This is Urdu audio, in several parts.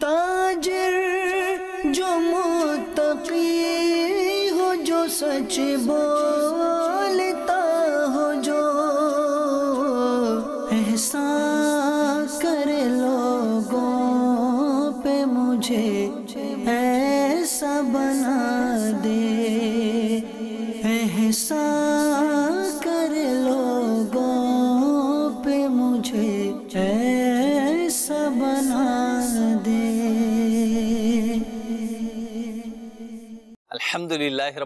تاجر جو متقی ہو جو سچ بول۔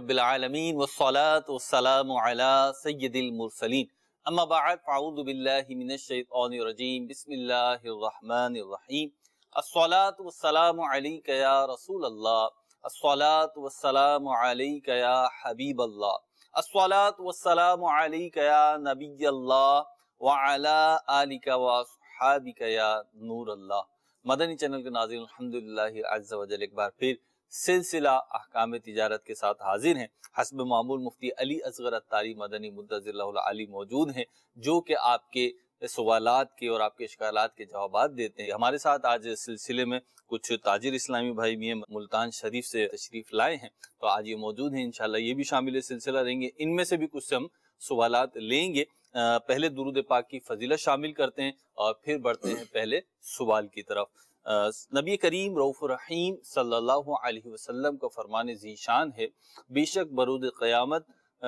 رب العالمین والصلاة والسلام علی سید المرسلین. اما بعد، فاعوذ باللہ من الشیطان الرجیم. بسم اللہ الرحمن الرحیم. الصلاة والسلام علیک یا رسول اللہ. الصلاة والسلام علیک یا حبیب اللہ. الصلاة والسلام علیک یا نبی اللہ. وعلا آلک واصحابک یا نور اللہ. مدنی چینل کے ناظرین، الحمدللہ عز و جل. ایک بار پھر سلسلہ احکام تجارت کے ساتھ حاضر ہیں۔ حسب معمول مفتی علی اصغر اتاری مدنی مدض اللہ علی موجود ہیں، جو کہ آپ کے سوالات کے اور آپ کے اشکالات کے جوابات دیتے ہیں۔ ہمارے ساتھ آج اس سلسلے میں کچھ تاجر اسلامی بھائی بھی ملتان شریف سے تشریف لائے ہیں۔ تو آج یہ موجود ہیں، انشاءاللہ یہ بھی شامل سلسلہ رہیں گے۔ ان میں سے بھی کچھ سے ہم سوالات لیں گے۔ پہلے درود پاک کی فضیلت شامل کرتے ہیں اور پھر بڑھتے ہیں پہلے سوال کی طرف۔ نبی کریم روف الرحیم صلی اللہ علیہ وسلم کا فرمان ذیشان ہے۔ بے شک برود قیامت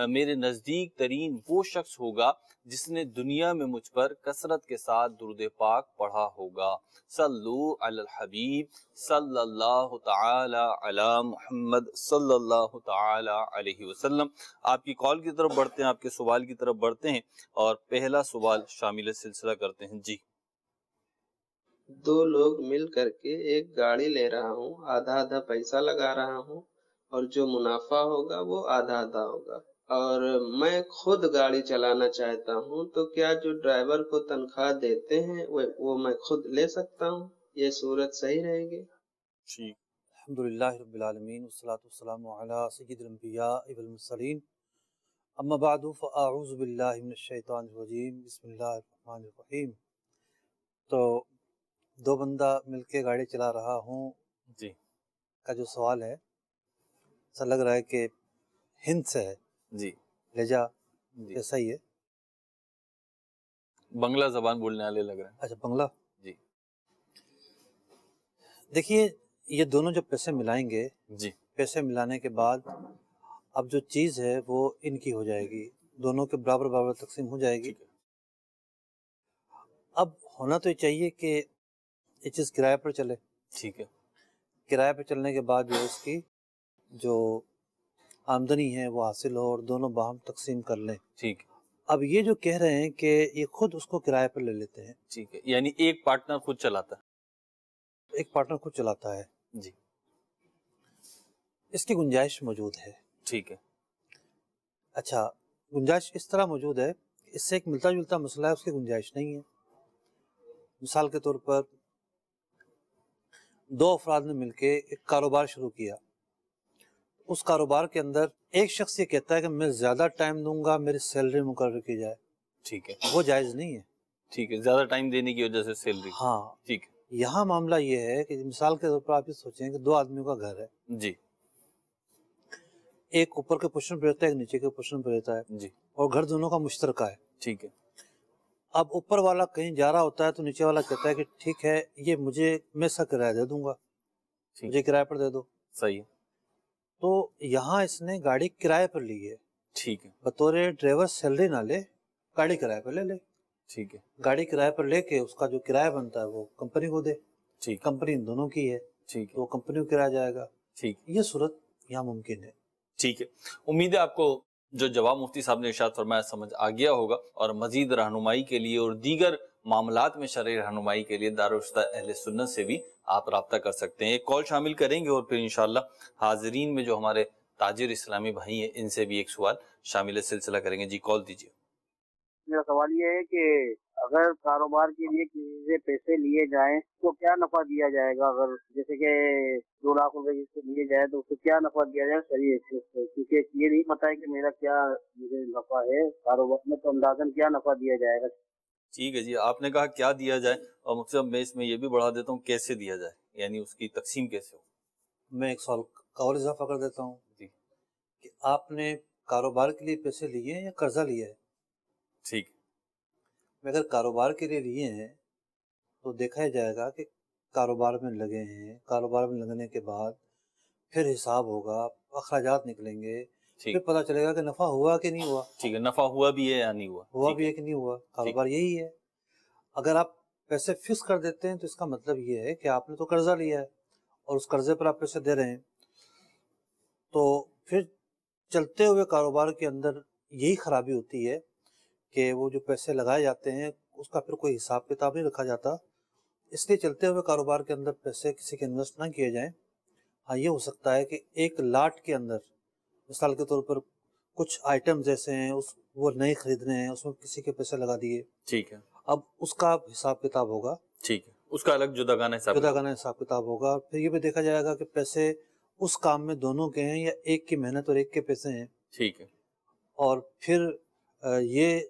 میرے نزدیک ترین وہ شخص ہوگا جس نے دنیا میں مجھ پر کثرت کے ساتھ درود پاک پڑھا ہوگا۔ صلو علی الحبیب، صلی اللہ تعالی علی محمد صلی اللہ تعالی علیہ وسلم۔ آپ کی کال کی طرف بڑھتے ہیں، آپ کے سوال کی طرف بڑھتے ہیں اور پہلا سوال شامل سلسلہ کرتے ہیں۔ جی۔ دو لوگ مل کر کے ایک گاڑی لے رہا ہوں، آدھا آدھا پیسہ لگا رہا ہوں، اور جو منافع ہوگا وہ آدھا آدھا ہوگا۔ اور میں خود گاڑی چلانا چاہتا ہوں، تو کیا جو ڈرائیور کو تنخواہ دیتے ہیں وہ میں خود لے سکتا ہوں؟ یہ صورت صحیح رہے گی؟ ٹھیک الحمدللہ رب العالمین، والصلاة والسلام علی سید الانبیاء والمرسلین. اما بعد، فاعوذ باللہ من الشیطان الرجیم، بسم اللہ الرحمن الرحیم۔ تو دو بندہ مل کے گاڑی چلا رہا ہوں۔ جی۔ کا جو سوال ہے ایسا لگ رہا ہے کہ ہند سے ہے۔ جی۔ لہجہ جی۔ ایسا ہی ہے۔ بنگلہ زبان بولنے والے لگ رہے ہیں۔ اچھا بنگلہ۔ جی۔ دیکھیے یہ دونوں جب پیسے ملائیں گے جی۔ پیسے ملانے کے بعد اب جو چیز ہے وہ ان کی ہو جائے گی۔ دونوں کے برابر برابر تقسیم ہو جائے گی۔ ہے۔ اب ہونا تو یہ چاہیے کہ یہ چیز کرائے پر چلے۔ ٹھیک ہے۔ کرائے پہ چلنے کے بعد جو ہے اس کی جو آمدنی ہے وہ حاصل ہو اور دونوں باہم تقسیم کر لیں۔ ٹھیک۔ ہے اب یہ جو کہہ رہے ہیں کہ یہ خود اس کو کرائے پر لے لیتے ہیں۔ ٹھیک ہے۔ یعنی ایک پارٹنر خود چلاتا ایک پارٹنر خود چلاتا ہے ہے۔ جی۔ اس کی گنجائش موجود ہے۔ ٹھیک ہے۔ اچھا گنجائش اس طرح موجود ہے اس سے ایک ملتا جلتا مسئلہ ہے اس کی گنجائش نہیں ہے۔ مثال کے طور پر دو افراد نے مل کے ایک کاروبار شروع کیا۔ اس کاروبار کے اندر ایک شخص یہ کہتا ہے کہ میں زیادہ ٹائم دوں گا میری سیلری مقرر کی جائے۔ ٹھیک ہے۔ وہ جائز نہیں ہے۔ ٹھیک ہے زیادہ ٹائم دینے کی وجہ سے سیلری۔ ہاں۔ ٹھیک یہاں معاملہ یہ ہے کہ مثال کے طور پر آپ یہ سوچیں کہ دو آدمیوں کا گھر ہے۔ ہے جی۔ ایک اوپر کے پوشن پہ رہتا ہے ایک نیچے کے پوشن پہ رہتا ہے۔ جی۔ اور گھر دونوں کا مشترکہ ہے۔ ٹھیک ہے۔ اب اوپر والا کہیں جا رہا ہوتا ہے تو نیچے والا کہتا ہے کہ ٹھیک ہے یہ مجھے میں اس کا کرایہ دے دوں گا۔ مجھے کرایہ پر دے دو۔ صحیح۔ تو یہاں اس نے گاڑی کرایہ پر لی ہے۔ ٹھیک ہے۔ بطور ڈرائیور سیلری نہ لے گاڑی کرایہ پر لے لے۔ ٹھیک ہے۔ گاڑی کرایہ پر لے کے اس کا جو کرایہ بنتا ہے وہ کمپنی کو دے۔ ٹھیک۔ کمپنی ان دونوں کی ہے۔ ٹھیک وہ کمپنی کو کرایہ جائے گا۔ ٹھیک۔ یہ صورت یہاں ممکن ہے۔ ٹھیک ہے۔ امید ہے آپ کو جو جواب مفتی صاحب نے ارشاد فرمایا سمجھ آ گیا ہوگا اور مزید رہنمائی کے لیے اور دیگر معاملات میں شرعی رہنمائی کے لیے دارالشتہ اہل سنت سے بھی آپ رابطہ کر سکتے ہیں۔ ایک کال شامل کریں گے اور پھر انشاءاللہ حاضرین میں جو ہمارے تاجر اسلامی بھائی ہیں، ان سے بھی ایک سوال شامل سلسلہ کریں گے۔ جی کال دیجیے میرا سوال یہ ہے کہ اگر کاروبار کے لیے کسی سے پیسے لیے جائیں تو کیا نفع دیا جائے گا؟ اگر جیسے کہ دو لاکھ روپے جس سے لیے جائے تو اس کو کیا نفع دیا جائے؟ سے کیونکہ یہ نہیں پتا ہے کہ میرا کیا مجھے نفع ہے کاروبار میں تو اندازن کیا نفع دیا جائے گا؟ ٹھیک ہے جی آپ نے کہا کیا دیا جائے اور مقصد میں اس میں یہ بھی بڑھا دیتا ہوں کیسے دیا جائے یعنی اس کی تقسیم کیسے ہو؟ میں ایک سوال کا اور اضافہ کر دیتا ہوں جی۔ کہ آپ نے کاروبار کے لیے پیسے لیے ہیں یا قرضہ لیا ہے؟ ٹھیک۔ میں اگر کاروبار کے لیے لیے ہیں تو دیکھا جائے گا کہ کاروبار میں لگے ہیں۔ کاروبار میں لگنے کے بعد پھر حساب ہوگا اخراجات نکلیں گے۔ پھر پتہ چلے گا کہ نفع ہوا کہ نہیں ہوا۔ ٹھیک ہے نفع ہوا بھی ہے یا نہیں ہوا؟ ہوا بھی ہے۔ کہ نہیں ہوا؟ کاروبار یہی ہے۔ اگر آپ پیسے فکس کر دیتے ہیں تو اس کا مطلب یہ ہے کہ آپ نے تو قرضہ لیا ہے اور اس قرضے پر آپ پیسے دے رہے ہیں۔ تو پھر چلتے ہوئے کاروبار کے اندر یہی خرابی ہوتی ہے کہ وہ جو پیسے لگائے جاتے ہیں اس کا پھر کوئی حساب کتاب نہیں رکھا جاتا۔ اس لیے چلتے ہوئے کاروبار کے اندر پیسے کسی کے انویسٹ نہ کیے جائیں۔ ہاں یہ ہو سکتا ہے کہ ایک لاٹ کے اندر مثال کے طور پر کچھ آئٹم جیسے ہیں اس وہ نئے خریدنے ہیں اس میں کسی کے پیسے لگا دیے۔ ٹھیک ہے۔ اب اس کا حساب کتاب ہوگا۔ ٹھیک ہے۔ اس کا الگ جدا گانا حساب جدا گانا حساب کتاب ہوگا۔ پھر یہ بھی دیکھا جائے گا کہ پیسے اس کام میں دونوں کے ہیں یا ایک کی محنت اور ایک کے پیسے ہیں۔ ٹھیک ہے۔ اور پھر یہ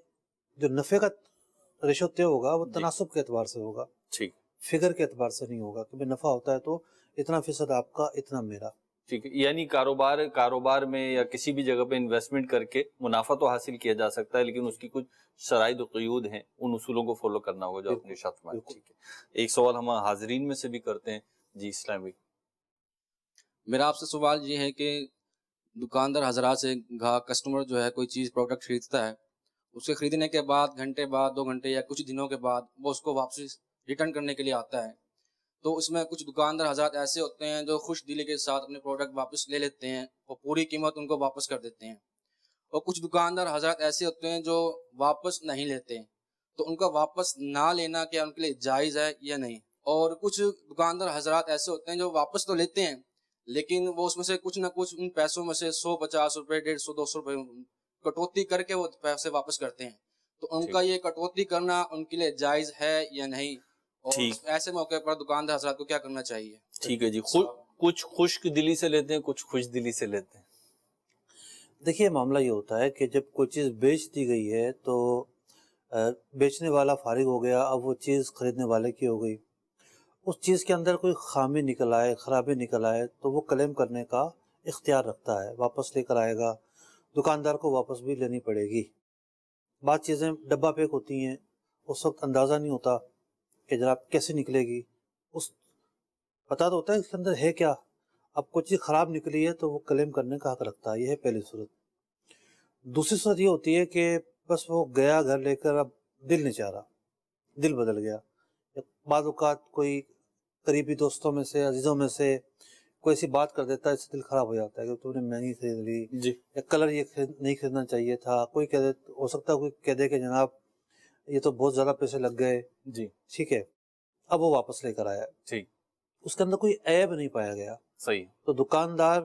جو نفع کا ریشو طے ہوگا وہ جی۔ تناسب کے اعتبار سے ہوگا۔ ٹھیک۔ فگر کے اعتبار سے نہیں ہوگا کہ نفع ہوتا ہے تو اتنا فیصد آپ کا اتنا میرا۔ ٹھیک ہے۔ یعنی کاروبار کاروبار میں یا کسی بھی جگہ پہ انویسٹمنٹ کر کے منافع تو حاصل کیا جا سکتا ہے لیکن اس کی کچھ شرائط و قیود ہیں ان اصولوں کو فالو کرنا ہوگا جو آپ نے۔ ٹھیک ہے۔ ایک سوال ہم حاضرین میں سے بھی کرتے ہیں۔ جی اسلام بھائی میرا آپ سے سوال یہ ہے کہ دکاندار حضرات سے کسٹمر جو ہے کوئی چیز پروڈکٹ خریدتا ہے اس کے خریدنے کے بعد، گھنٹے بعد، دو گھنٹے یا کچھ دنوں کے بعد وہ اس کو واپسی ریٹرن کرنے کے لیے آتا ہے۔ تو اس میں کچھ دکاندار حضرات ایسے ہوتے ہیں جو خوش دلی کے ساتھ اپنے پروڈکٹ واپس لے لیتے ہیں اور پوری قیمت ان کو واپس کر دیتے ہیں۔ اور کچھ دکاندار حضرات ایسے ہوتے ہیں جو واپس نہیں لیتے تو ان کا واپس نہ لینا کیا ان کے لیے جائز ہے یا نہیں؟ اور کچھ دکاندار حضرات ایسے ہوتے ہیں جو واپس تو لیتے ہیں، لیکن وہ اس میں سے کچھ نہ کچھ ان پیسوں میں سے سو پچاس روپے، ڈیڑھ سو، دو سو روپے کٹوتی کر کے وہ پیسے واپس کرتے ہیں۔ تو ان۔ کا یہ کٹوتی کرنا ان کے لیے جائز ہے یا نہیں؟ اور۔ ایسے موقع پر دکاندار حضرات کو کیا کرنا چاہیے؟ ٹھیک ہے جی۔ کچھ خشک دلی سے لیتے ہیں کچھ خوش دلی سے لیتے ہیں۔ دیکھیے معاملہ یہ ہوتا ہے کہ جب کوئی چیز بیچ دی گئی ہے تو بیچنے والا فارغ ہو گیا اب وہ چیز خریدنے والے کی ہو گئی۔ اس چیز کے اندر کوئی خامی نکل آئے خرابی نکل آئے تو وہ کلیم کرنے کا اختیار رکھتا ہے واپس لے کر آئے گا۔ دکاندار کو واپس بھی لینی پڑے گی۔ بعض چیزیں ڈبہ پیک ہوتی ہیں، اس وقت اندازہ نہیں ہوتا کہ جناب کیسے نکلے گی۔ اس پتہ تو ہوتا ہے اس کے اندر ہے کیا۔ اب کوئی چیز خراب نکلی ہے تو وہ کلیم کرنے کا حق رکھتا ہے، یہ ہے پہلی صورت۔ دوسری صورت یہ ہوتی ہے کہ بس وہ گیا گھر لے کر، اب دل نہیں چاہ رہا، دل بدل گیا۔ بعض اوقات کوئی قریبی دوستوں میں سے، عزیزوں میں سے کوئی ایسی بات کر دیتا ہے اس سے دل خراب ہو جاتا ہے کہ تو نے مہنگی خرید لی جی۔ یا کلر یہ خرید نہیں خریدنا چاہیے تھا۔ کوئی کہہ دے ہو سکتا ہے کوئی کہہ دے کہ جناب یہ تو بہت زیادہ پیسے لگ گئے۔ جی۔ ٹھیک ہے۔ اب وہ واپس لے کر آیا۔ ٹھیک۔ اس کے اندر کوئی عیب نہیں پایا گیا۔ صحیح۔ تو دکاندار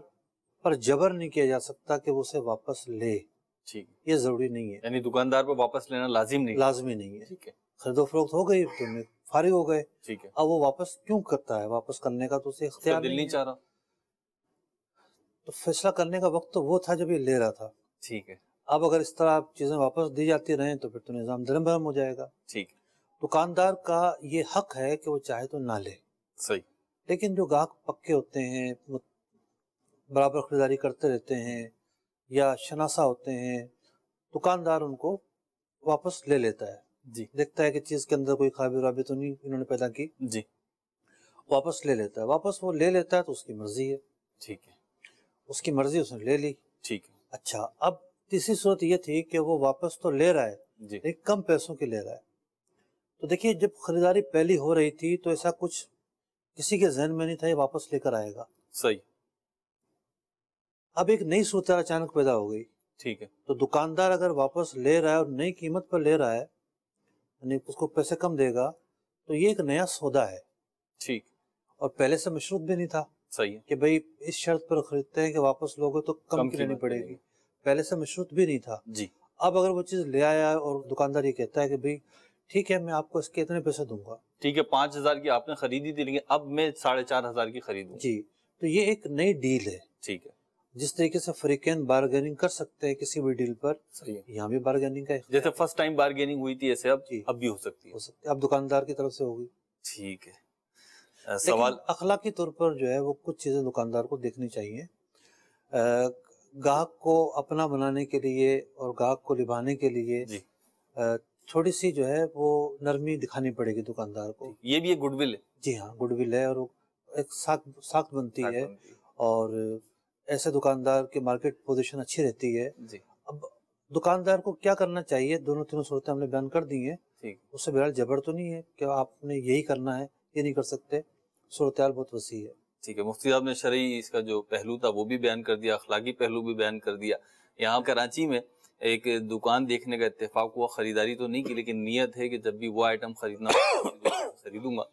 پر جبر نہیں کیا جا سکتا کہ وہ اسے واپس لے۔ ٹھیک۔ یہ ضروری نہیں ہے۔ یعنی دکاندار پہ واپس لینا لازم نہیں۔ لازمی نہیں ہے۔ ٹھیک ہے۔ خرید و فروخت ہو گئی تم نے فارغ ہو گئے۔ ٹھیک ہے۔ اب وہ واپس کیوں کرتا ہے؟ واپس کرنے کا تو اسے اختیار دل نہیں چاہ رہا۔ تو فیصلہ کرنے کا وقت تو وہ تھا جب یہ لے رہا تھا۔ ٹھیک ہے۔ اب اگر اس طرح چیزیں واپس دی جاتی رہیں تو پھر تو نظام درم برم ہو جائے گا۔ ٹھیک۔ ہے دکاندار کا یہ حق ہے کہ وہ چاہے تو نہ لے۔ صحیح۔ لیکن جو گاہک پکے ہوتے ہیں برابر خریداری کرتے رہتے ہیں یا شناسا ہوتے ہیں دکاندار ان کو واپس لے لیتا ہے۔ جی۔ دیکھتا ہے کہ چیز کے اندر کوئی خرابی ورابی تو نہیں انہوں نے پیدا کی۔ جی۔ واپس لے لیتا ہے۔ واپس وہ لے لیتا ہے تو اس کی مرضی ہے۔ ٹھیک ہے۔ اس کی مرضی اس نے لے لی۔ ٹھیک۔ اچھا اب تیسری صورت یہ تھی کہ وہ واپس تو لے رہا ہے جی۔ لیکن کم پیسوں کی لے رہا ہے۔ تو دیکھیے جب خریداری پہلی ہو رہی تھی تو ایسا کچھ کسی کے ذہن میں نہیں تھا یہ واپس لے کر آئے گا۔ صحیح۔ اب ایک نئی صورت اچانک پیدا ہو گئی۔ ٹھیک ہے۔ تو دکاندار اگر واپس لے رہا ہے اور نئی قیمت پر لے رہا ہے یعنی اس کو پیسے کم دے گا تو یہ ایک نیا سودا ہے۔ ٹھیک۔ اور پہلے سے مشروط بھی نہیں تھا۔ صحیح ہے۔ کہ بھئی اس شرط پر خریدتے ہیں کہ واپس لوگے تو کم کی لینی پڑے گی۔ پہلے سے مشروط بھی نہیں تھا۔ جی۔ اب اگر وہ چیز لے آیا اور دکاندار یہ کہتا ہے کہ بھئی ٹھیک ہے میں آپ کو اس کے اتنے پیسے دوں گا۔ ٹھیک ہے پانچ ہزار کی آپ نے خریدی تھی لیکن اب میں ساڑھے چار ہزار کی خریدوں۔ جی تو یہ ایک نئی ڈیل ہے۔ ٹھیک ہے۔ جس طریقے سے فریقین بارگیننگ کر سکتے ہیں کسی بھی ڈیل پر یہاں بھی بارگیننگ کا جیسے فرسٹ ٹائم بارگیننگ ہوئی تھی ایسے اب جی۔ اب بھی ہو سکتی ہے۔ ہو سکتا ہے۔ اب دکاندار کی طرف سے ہوگی۔ ٹھیک ہے۔ سوال اخلاقی طور پر جو ہے وہ کچھ چیزیں دکاندار کو دیکھنی چاہیے۔ اہ، گاہک کو اپنا بنانے کے لیے اور گاہک کو لبھانے کے لیے جی۔ تھوڑی سی جو ہے وہ نرمی دکھانی پڑے گی دکاندار کو۔ یہ بھی ایک گڈ ول ہے۔ جی ہاں گڈ ول ہے اور ایک ساکھ بنتی ہے۔ اور ایسے دکاندار کی مارکیٹ پوزیشن اچھی رہتی ہے۔ جی۔ اب دکاندار کو کیا کرنا چاہیے؟ دونوں تینوں صورتیں ہم نے بیان کر دی ہیں۔ اس سے بہرحال جبر تو نہیں ہے کہ آپ نے یہی کرنا ہے یہ نہیں کر سکتے۔ صورتحال بہت وسیع ہے۔ ٹھیک ہے مفتی صاحب نے شرعی اس کا جو پہلو تھا وہ بھی بیان کر دیا اخلاقی پہلو بھی بیان کر دیا۔ یہاں کراچی میں ایک دکان دیکھنے کا اتفاق ہوا خریداری تو نہیں کی لیکن نیت ہے کہ جب بھی وہ آئٹم خریدنا خریدوں گا۔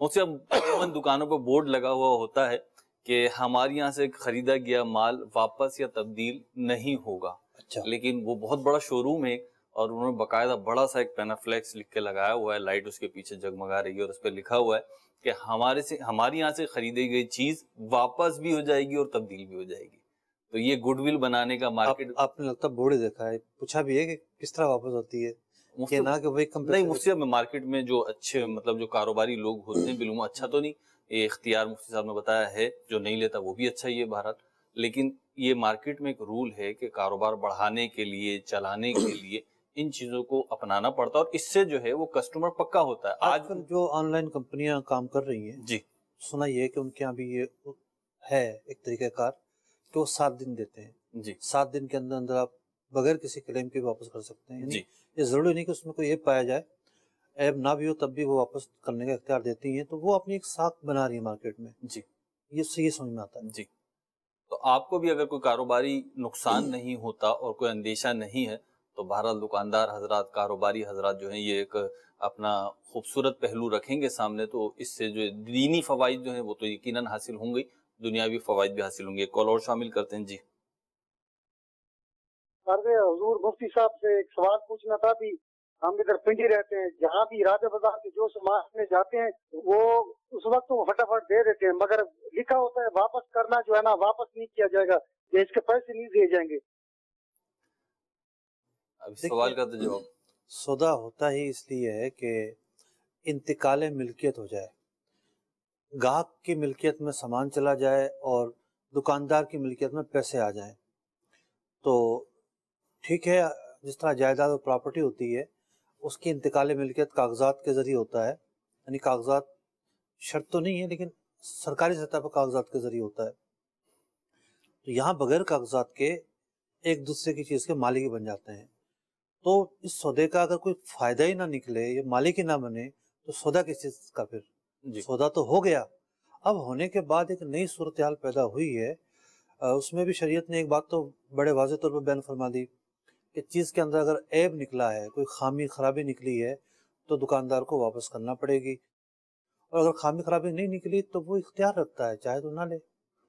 مفتی صاحب عموماً دکانوں پہ بورڈ لگا ہوا ہوتا ہے کہ ہمارے یہاں سے خریدا گیا مال واپس یا تبدیل نہیں ہوگا۔ اچھا۔ لیکن وہ بہت بڑا شو روم ہے۔ اور انہوں نے باقاعدہ بڑا سا ایک پینافلیکس لکھ کے لگایا ہوا ہے لائٹ اس کے پیچھے جگمگا رہی ہے اور اس پہ لکھا ہوا ہے کہ ہمارے سے ہمارے یہاں سے خریدی گئی چیز واپس بھی ہو جائے گی اور تبدیل بھی ہو جائے گی۔ تو یہ گڈ ول بنانے کا مارکیٹ آپ نے لگتا بورڈ دیکھا ہے۔ پوچھا بھی ہے کہ کس طرح واپس ہوتی ہے؟ کہ نہ کہ وہی کم نہیں مفتی صاحب مارکیٹ میں جو اچھے مطلب جو کاروباری لوگ ہوتے ہیں بالعموم اچھا تو نہیں۔ یہ اختیار مفتی صاحب نے بتایا ہے جو نہیں لیتا وہ بھی اچھا ہی ہے بہرحال لیکن یہ مارکیٹ میں ایک رول ہے کہ کاروبار بڑھانے کے لیے چلانے کے لیے ان چیزوں کو اپنانا پڑتا ہے اور اس سے جو ہے وہ کسٹمر پکا ہوتا ہے۔ آج کل جو آن لائن کمپنیاں کام کر رہی ہیں جی۔ سنا یہ ہے کہ ان کے یہاں بھی یہ ہے ایک طریقہ کار کہ وہ سات دن دیتے ہیں۔ جی۔ سات دن کے اندر اندر آپ بغیر کسی کلیم کے واپس کر سکتے ہیں۔ یعنی جی۔ یہ ضروری نہیں کہ اس میں کوئی ایپ پایا جائے۔ ایپ نہ بھی ہو تب بھی وہ واپس کرنے کا اختیار دیتی ہیں۔ تو وہ اپنی ایک ساکھ بنا رہی ہے مارکیٹ میں۔ جی۔ یہ یہ سمجھ میں آتا ہے۔ جی۔ تو آپ کو بھی اگر کوئی کاروباری نقصان نہیں ہوتا اور کوئی اندیشہ نہیں ہے تو بہرحال دکاندار حضرات، کاروباری حضرات جو ہیں، یہ ایک اپنا خوبصورت پہلو رکھیں گے سامنے تو اس سے جو دینی فوائد جو ہیں وہ تو یقیناً حاصل ہوں گے، دنیاوی فوائد بھی حاصل ہوں گے۔ کال اور شامل کرتے ہیں۔ جی۔ عرض حضور مفتی صاحب سے ایک سوال پوچھنا تھا بھی، ہم ادھر پنڈی رہتے ہیں، جہاں بھی راجہ بازار کے جو سامان میں جاتے ہیں، وہ اس وقت وہ فٹافٹ دے دیتے ہیں، مگر لکھا ہوتا ہے، واپس کرنا جو ہے نا، واپس نہیں کیا جائے گا یا اس کے پیسے نہیں دیے جائیں گے۔ اب سوال کا تو جواب۔ سودا ہوتا ہی اس لیے ہے کہ انتقال ملکیت ہو جائے۔ گاہک کی ملکیت میں سامان چلا جائے اور دکاندار کی ملکیت میں پیسے آ جائیں۔ تو ٹھیک ہے جس طرح جائیداد اور پراپرٹی ہوتی ہے اس کی انتقال ملکیت کاغذات کے ذریعے ہوتا ہے۔ یعنی کاغذات شرط تو نہیں ہے لیکن سرکاری سطح پر کاغذات کے ذریعے ہوتا ہے۔ تو یہاں بغیر کاغذات کے ایک دوسرے کی چیز کے مالک بن جاتے ہیں۔ تو اس سودے کا اگر کوئی فائدہ ہی نہ نکلے یا مالک ہی نہ بنے تو سودا کس چیز کا پھر؟ جی۔ سودا تو ہو گیا۔ اب ہونے کے بعد ایک نئی صورتحال پیدا ہوئی ہے۔ اس میں بھی شریعت نے ایک بات تو بڑے واضح طور پر بیان فرما دی کہ چیز کے اندر اگر عیب نکلا ہے کوئی خامی خرابی نکلی ہے تو دکاندار کو واپس کرنا پڑے گی۔ اور اگر خامی خرابی نہیں نکلی تو وہ اختیار رکھتا ہے چاہے تو نہ لے۔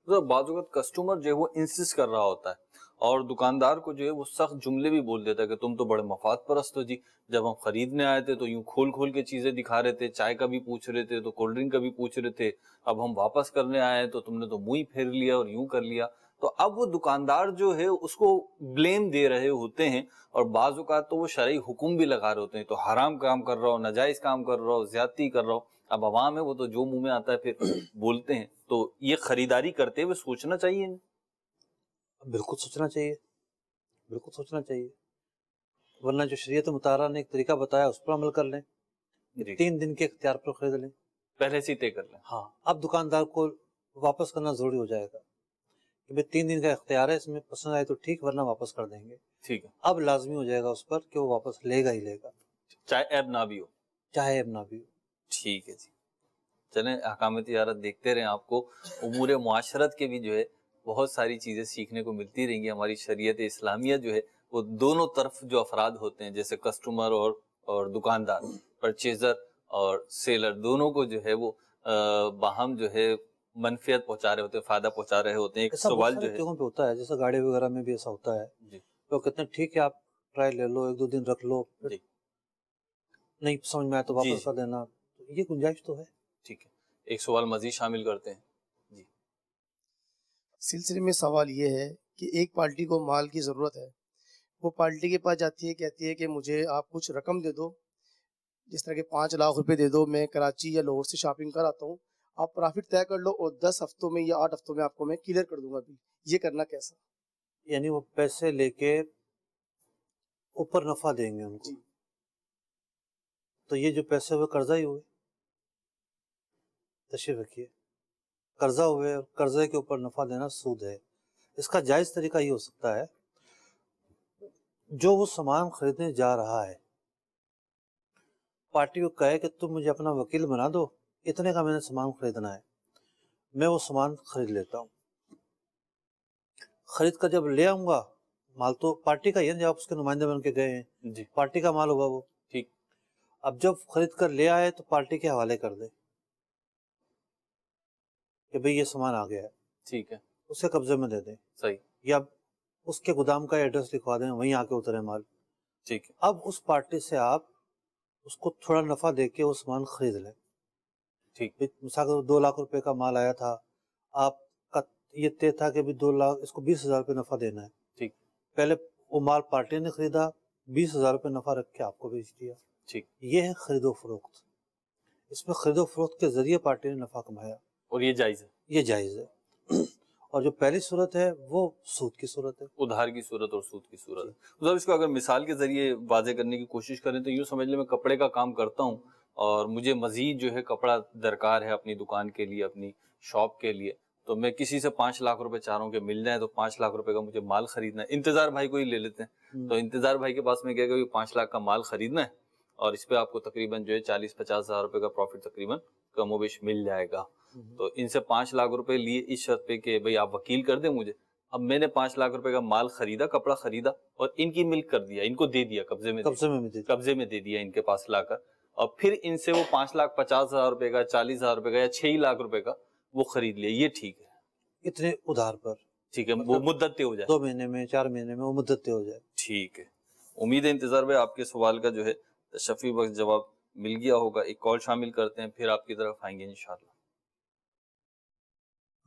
بعض اوقات کسٹمر جو ہے وہ انسس کر رہا ہوتا ہے اور دکاندار کو جو ہے وہ سخت جملے بھی بول دیتا ہے کہ تم تو بڑے مفاد پرست ہو جی۔ جب ہم خریدنے آئے تھے تو یوں کھول کھول کے چیزیں دکھا رہے تھے، چائے کا بھی پوچھ رہے تھے، تو کولڈ ڈرنک کا بھی پوچھ رہے تھے۔ اب ہم واپس کرنے آئے تو تم نے تو منہ ہی پھیر لیا اور یوں کر لیا۔ تو اب وہ دکاندار جو ہے اس کو بلیم دے رہے ہوتے ہیں اور بعض اوقات تو وہ شرعی حکم بھی لگا رہے ہوتے ہیں۔ تو حرام کام کر رہا ہو، ناجائز کام کر رہا ہو، زیادتی کر رہا ہو۔ اب عوام ہے وہ تو جو منہ میں آتا ہے پھر بولتے ہیں۔ تو یہ خریداری کرتے ہوئے سوچنا چاہیے بالکل سوچنا چاہیے۔ بالکل سوچنا چاہیے۔ ورنہ جو شریعت مطالعہ نے ایک طریقہ بتایا اس پر عمل کر لیں۔ جی۔ تین دن کے اختیار پر خرید لیں۔ پہلے سے طے کر لیں۔ ہاں اب دکاندار کو واپس کرنا ضروری ہو جائے گا۔ کہ بھائی تین دن کا اختیار ہے اس میں پسند آئے تو ٹھیک ورنہ واپس کر دیں گے۔ ٹھیک ہے۔ اب لازمی ہو جائے گا اس پر کہ وہ واپس لے گا ہی لے گا۔ چاہے ایب نہ بھی ہو۔ چاہے اب نہ بھی ہو۔ ٹھیک ہے جی۔ چلیں احکام تجارت دیکھتے رہیں آپ کو۔ امور معاشرت کے بھی جو ہے بہت ساری چیزیں سیکھنے کو ملتی رہیں گی۔ ہماری شریعت اسلامیہ جو ہے وہ دونوں طرف جو افراد ہوتے ہیں جیسے کسٹمر اور اور دکاندار پرچیزر اور سیلر دونوں کو جو ہے وہ باہم جو ہے منفیت پہنچا رہے ہوتے ہیں فائدہ پہنچا رہے ہوتے ہیں۔ ایک سوال جو ہے۔ جگہوں پہ ہوتا ہے جیسے گاڑی وغیرہ میں بھی ایسا ہوتا ہے۔ جی۔ تو کہتے ہیں ٹھیک ہے آپ ٹرائی لے لو ایک دو دن رکھ لو۔ جی۔ نہیں سمجھ میں آیا تو جی، واپس جی۔ کر دینا۔ یہ گنجائش تو ہے۔ ٹھیک ہے۔ ایک سوال مزید شامل کرتے ہیں۔ سلسلے میں سوال یہ ہے کہ ایک پارٹی کو مال کی ضرورت ہے۔ وہ پارٹی کے پاس جاتی ہے کہتی ہے کہ مجھے آپ کچھ رقم دے دو۔ جس طرح کہ پانچ لاکھ روپے دے دو میں کراچی یا لاہور سے شاپنگ کر آتا ہوں۔ آپ پرافٹ طے کر لو اور دس ہفتوں میں یا آٹھ ہفتوں میں آپ کو میں کلیئر کر دوں گا بل۔ یہ کرنا کیسا؟ یعنی وہ پیسے لے کے اوپر نفع دیں گے ان کو۔ جی۔ تو یہ جو پیسے ہوئے قرضہ ہی ہوئے۔ تشریف رکھیے۔ قرضہ ہوئے اور قرضے کے اوپر نفع دینا سود ہے۔ اس کا جائز طریقہ یہ ہو سکتا ہے جو وہ سامان خریدنے جا رہا ہے۔ پارٹی کو کہے کہ تم مجھے اپنا وکیل بنا دو اتنے کا میں نے سامان خریدنا ہے۔ میں وہ سامان خرید لیتا ہوں۔ خرید کر جب لے آؤں گا مال تو پارٹی کا ہی ہے جب آپ اس کے نمائندے بن کے گئے ہیں۔ جی۔ پارٹی کا مال ہوگا وہ۔ ٹھیک۔ اب جب خرید کر لے آئے تو پارٹی کے حوالے کر دے۔ کہ بھئی یہ سامان آ گیا ہے۔ ٹھیک ہے۔ اسے قبضے میں دے دیں۔ صحیح۔ یا اس کے گودام کا ایڈریس لکھوا دیں وہیں آ کے اترے مال۔ ٹھیک ہے۔ اب اس پارٹی سے آپ اس کو تھوڑا نفع دے کے وہ سامان خرید لیں۔ ٹھیک۔ مثال دو لاکھ روپے کا مال آیا تھا آپ کا یہ طے تھا کہ بھی دو لاکھ اس کو بیس ہزار روپے نفع دینا ہے۔ ٹھیک۔ پہلے وہ مال پارٹی نے خریدا بیس ہزار روپے نفع رکھ کے آپ کو بیچ دیا۔ ٹھیک۔ یہ ہے خرید و فروخت۔ اس میں خرید و فروخت کے ذریعے پارٹی نے نفع کمایا۔ اور یہ جائز ہے۔ یہ جائز ہے۔ اور جو پہلی صورت ہے وہ سود کی صورت ہے۔ ادھار کی صورت اور سود کی صورت۔ مطلب اس کو اگر مثال کے ذریعے واضح کرنے کی کوشش کریں تو یوں سمجھ لیں میں کپڑے کا کام کرتا ہوں اور مجھے مزید جو ہے کپڑا درکار ہے اپنی دکان کے لیے اپنی شاپ کے لیے تو میں کسی سے پانچ لاکھ روپے چاروں کے مل جائیں تو پانچ لاکھ روپے کا مجھے مال خریدنا ہے۔ انتظار بھائی کو ہی لے لیتے ہیں۔ تو انتظار بھائی کے پاس میں کیا کہ پانچ لاکھ کا مال خریدنا ہے اور اس پہ آپ کو تقریباً جو ہے چالیس پچاس ہزار روپے کا پروفٹ تقریباً کم و بیش مل جائے گا۔ تو ان سے پانچ لاکھ روپے لیے اس شرط پہ کہ بھئی آپ وکیل کر دیں مجھے۔ اب میں نے پانچ لاکھ روپے کا مال خریدا کپڑا خریدا اور ان کی ملک کر دیا ان کو دے دیا قبضے میں قبضے میں قبضے میں دے دیا ان کے پاس لا کر۔ اور پھر ان سے وہ پانچ لاکھ پچاس ہزار روپے کا چالیس ہزار روپے کا یا چھ لاکھ روپے کا وہ خرید لیا۔ یہ ٹھیک ہے۔ اتنے ادھار پر۔ ٹھیک ہے وہ مطلب مدت طے ہو جائے۔ دو مہینے میں چار مہینے میں وہ مدت طے ہو جائے۔ ٹھیک ہے۔ امید ہے انتظار بھائی آپ کے سوال کا جو ہے تشفی وقت جواب مل گیا ہوگا۔ ایک کال شامل کرتے ہیں پھر آپ کی طرف آئیں گے انشاءاللہ۔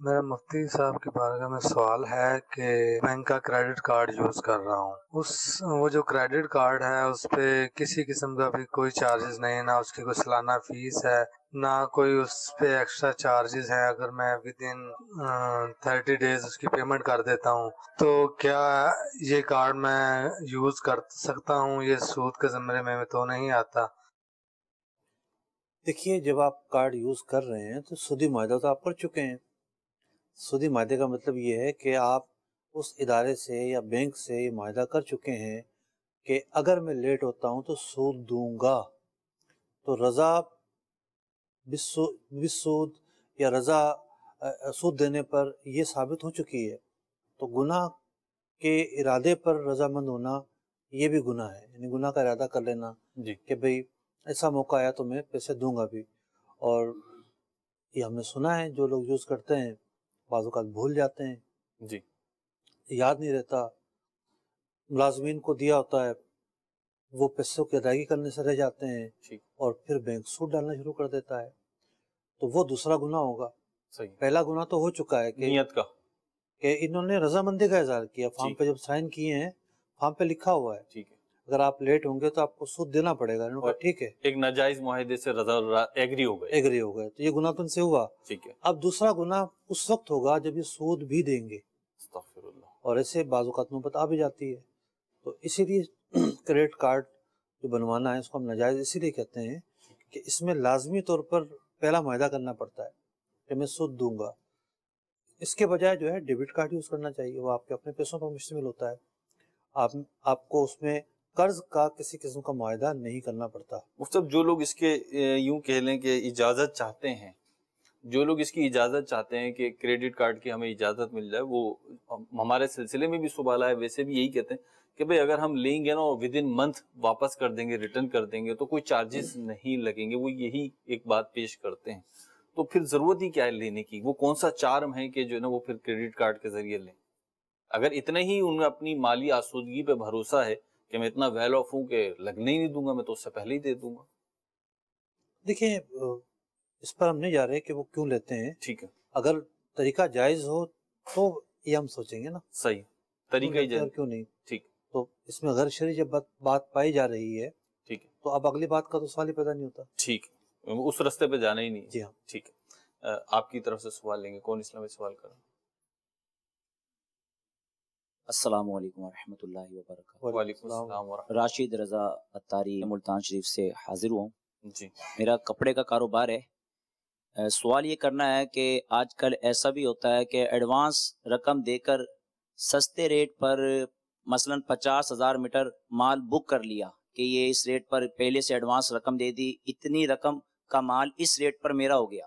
میرا مفتی صاحب کی بارگاہ میں سوال ہے کہ بینک کا کریڈٹ کارڈ یوز کر رہا ہوں۔ اس، وہ جو کریڈٹ کارڈ ہے، اس پہ کسی قسم کا بھی کوئی چارجز نہیں، نہ اس کی کوئی سالانہ فیس ہے، نہ کوئی اس پہ ایکسٹرا چارجز ہیں۔ اگر میں ود ان تھرٹی ڈیز اس کی پیمنٹ کر دیتا ہوں، تو کیا یہ کارڈ میں یوز کر سکتا ہوں؟ یہ سود کے زمرے میں تو نہیں آتا۔ دیکھیے، جب آپ کارڈ یوز کر رہے ہیں تو سودی معاہدہ تو آپ کر چکے ہیں۔ سودی معاہدے کا مطلب یہ ہے کہ آپ اس ادارے سے یا بینک سے یہ معاہدہ کر چکے ہیں کہ اگر میں لیٹ ہوتا ہوں تو سود دوں گا۔ تو رضا بسود یا رضا سود دینے پر یہ ثابت ہو چکی ہے۔ تو گناہ کے ارادے پر رضامند ہونا یہ بھی گناہ ہے۔ یعنی گناہ کا ارادہ کر لینا جی۔ کہ بھئی ایسا موقع آیا تو میں پیسے دوں گا بھی۔ اور یہ ہم نے سنا ہے جو لوگ یوز کرتے ہیں بعض اوقات بھول جاتے ہیں۔ جی۔ یاد نہیں رہتا۔ ملازمین کو دیا ہوتا ہے۔ وہ پیسوں کی ادائیگی کرنے سے رہ جاتے ہیں۔ ٹھیک اور پھر بینک سود ڈالنا شروع کر دیتا ہے۔ تو وہ دوسرا گناہ ہوگا۔ صحیح۔ پہلا گناہ تو ہو چکا ہے کہ نیت کا۔ کہ انہوں نے رضامندی کا اظہار کیا۔ فارم ٹھیک پہ جب سائن کیے ہیں فارم پہ لکھا ہوا ہے۔ ٹھیک ہے۔ اگر آپ لیٹ ہوں گے تو آپ کو سود دینا پڑے گا۔ انہوں نے کہا ٹھیک ہے۔ ایک ناجائز معاہدے سے رضا ایگری ہو گئے۔ ایگری ہو گئے۔ تو یہ گناہ ان سے ہوا؟ ٹھیک ہے۔ اب دوسرا گناہ اس وقت ہوگا جب یہ سود بھی دیں گے۔ استغفر اللہ۔ اور ایسے بعض اوقات نوبت آ بھی جاتی ہے۔ تو اسی لیے کریڈٹ کارڈ جو بنوانا ہے اس کو ہم ناجائز اسی لیے کہتے ہیں کہ اس میں لازمی طور پر پہلا معاہدہ کرنا پڑتا ہے کہ میں سود دوں گا۔ اس کے بجائے جو ہے ڈیبٹ کارڈ یوز کرنا چاہیے۔ وہ آپ کے اپنے پیسوں پر مشتمل ہوتا ہے۔ آپ آپ کو اس میں قرض کا کسی قسم کا معاہدہ نہیں کرنا پڑتا۔ مفتب جو لوگ اس کے یوں کہہ لیں کہ اجازت چاہتے ہیں، جو لوگ اس کی اجازت چاہتے ہیں کہ کریڈٹ کارڈ کی ہمیں اجازت مل جائے، وہ ہمارے سلسلے میں بھی سوال آئے، ویسے بھی یہی کہتے ہیں کہ بھئی اگر ہم لیں گے نا ود ان منتھ واپس کر دیں گے ریٹرن کر دیں گے، تو کوئی چارجز نہیں لگیں گے، وہ یہی ایک بات پیش کرتے ہیں۔ تو پھر ضرورت ہی کیا ہے لینے کی؟ وہ کون سا چارم ہے کہ جو ہے نا وہ پھر کریڈٹ کارڈ کے ذریعے لیں؟ اگر اتنے ہی ان میں اپنی مالی آسودگی پہ بھروسہ ہے کہ میں اتنا ویل آف ہوں کہ لگنے ہی نہیں دوں گا میں تو اس سے پہلے ہی دے دوں گا۔ دیکھیں اس پر ہم نہیں جا رہے کہ وہ کیوں لیتے ہیں۔ ٹھیک ہے۔ اگر طریقہ جائز ہو تو یہ ہم سوچیں گے نا۔ صحیح۔ طریقہ جائز۔ کیوں نہیں؟ ٹھیک۔ تو اس میں غیر شرعی جب بات, پائی جا رہی ہے ٹھیک ہے۔ تو اب اگلی بات کا تو سوال ہی پیدا نہیں ہوتا۔ ٹھیک۔ ہے اس رستے پہ جانا ہی نہیں۔ جی ہاں۔ ٹھیک۔ ہے آپ کی طرف سے سوال لیں گے۔ کون اسلامی سوال کر السلام علیکم ورحمۃ اللہ وبرکاتہ۔ وعلیکم السلام ورحمۃ راشد رضا اتاری ملتان شریف سے حاضر ہوں۔ جی۔ میرا کپڑے کا کاروبار ہے۔ سوال یہ کرنا ہے کہ آج کل ایسا بھی ہوتا ہے کہ ایڈوانس رقم دے کر سستے ریٹ پر مثلا پچاس ہزار میٹر مال بک کر لیا کہ یہ اس ریٹ پر پہلے سے ایڈوانس رقم دے دی اتنی رقم کا مال اس ریٹ پر میرا ہو گیا۔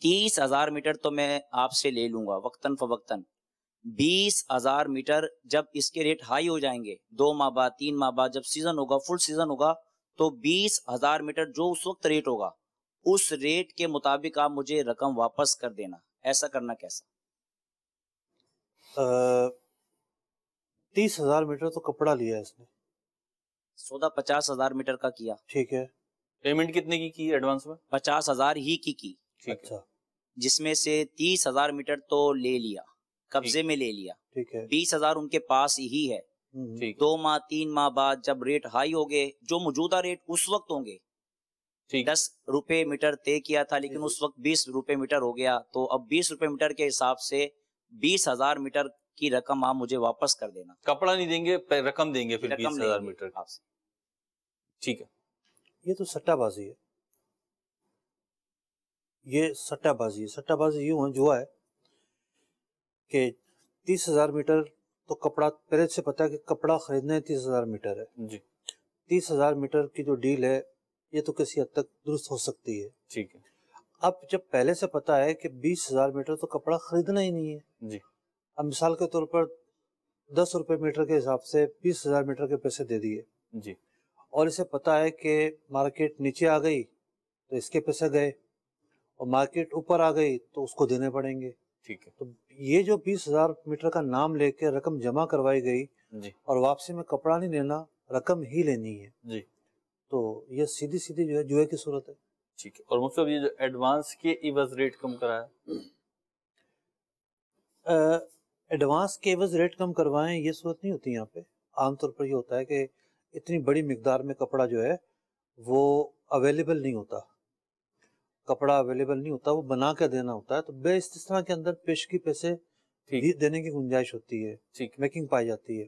تیس ہزار میٹر تو میں آپ سے لے لوں گا وقتاً فوقتاً۔ بیس ہزار میٹر جب اس کے ریٹ ہائی ہو جائیں گے دو ماہ بعد تین ماہ بعد جب سیزن ہوگا فل سیزن ہوگا تو بیس ہزار میٹر جو اس وقت ریٹ ہوگا اس ریٹ کے مطابق آپ مجھے رقم واپس کر دینا۔ ایسا کرنا کیسا؟ تیس ہزار میٹر تو کپڑا لیا اس نے۔ سودا پچاس ہزار میٹر کا کیا۔ ٹھیک ہے۔ پیمنٹ کتنے کی کی ایڈوانس میں؟ پچاس ہزار ہی کی کی۔ اچھا۔ جس میں سے تیس ہزار میٹر تو لے لیا۔ قبضے میں لے لیا۔ ٹھیک ہے۔ بیس ہزار ان کے پاس ہی ہے۔ دو ماہ تین ماہ بعد جب ریٹ ہائی ہوگے جو موجودہ ریٹ اس وقت ہوں گے۔ ٹھیک۔ دس روپے میٹر طے کیا تھا لیکن اس وقت بیس روپے میٹر ہو گیا۔ تو اب بیس روپے میٹر کے حساب سے بیس ہزار میٹر کی رقم آپ مجھے واپس کر دینا۔ کپڑا نہیں دیں گے رقم دیں گے پھر بیس ہزار میٹر۔ ٹھیک ہے۔ یہ تو سٹا بازی ہے۔ یہ سٹا بازی ہے۔ سٹا بازی یوں ہے جوا ہے کہ تیس ہزار میٹر تو کپڑا پہلے سے پتا ہے کہ کپڑا خریدنا ہے تیس ہزار میٹر ہے۔ جی۔ تیس ہزار میٹر کی جو ڈیل ہے یہ تو کسی حد تک درست ہو سکتی ہے۔ ٹھیک ہے۔ اب جب پہلے سے پتا ہے کہ بیس ہزار میٹر تو کپڑا خریدنا ہی نہیں ہے۔ جی۔ اب مثال کے طور پر دس روپے میٹر کے حساب سے بیس ہزار میٹر کے پیسے دے دیے۔ جی۔ اور اسے پتا ہے کہ مارکیٹ نیچے آ گئی تو اس کے پیسے گئے۔ اور مارکیٹ اوپر آ گئی تو اس کو دینے پڑیں گے۔ ٹھیک ہے۔ تو یہ جو بیس ہزار میٹر کا نام لے کے رقم جمع کروائی گئی جی۔ اور واپسی میں کپڑا نہیں لینا رقم ہی لینی ہے۔ جی۔ تو یہ سیدھی سیدھی جو ہے جوئے کی صورت ہے؟ ٹھیک ہے۔ اور مطلب یہ جو ایڈوانس کے عوض ریٹ کم کرایا؟ ایڈوانس کے عوض ریٹ کم کروائیں یہ صورت نہیں ہوتی یہاں پہ۔ عام طور پر یہ ہوتا ہے کہ اتنی بڑی مقدار میں کپڑا جو ہے وہ اویلیبل نہیں ہوتا۔ کپڑا اویلیبل نہیں ہوتا وہ بنا کے دینا ہوتا ہے۔ تو بے استثنا کے اندر پیشگی پیسے دینے کی گنجائش ہوتی ہے میکنگ پائی جاتی ہے۔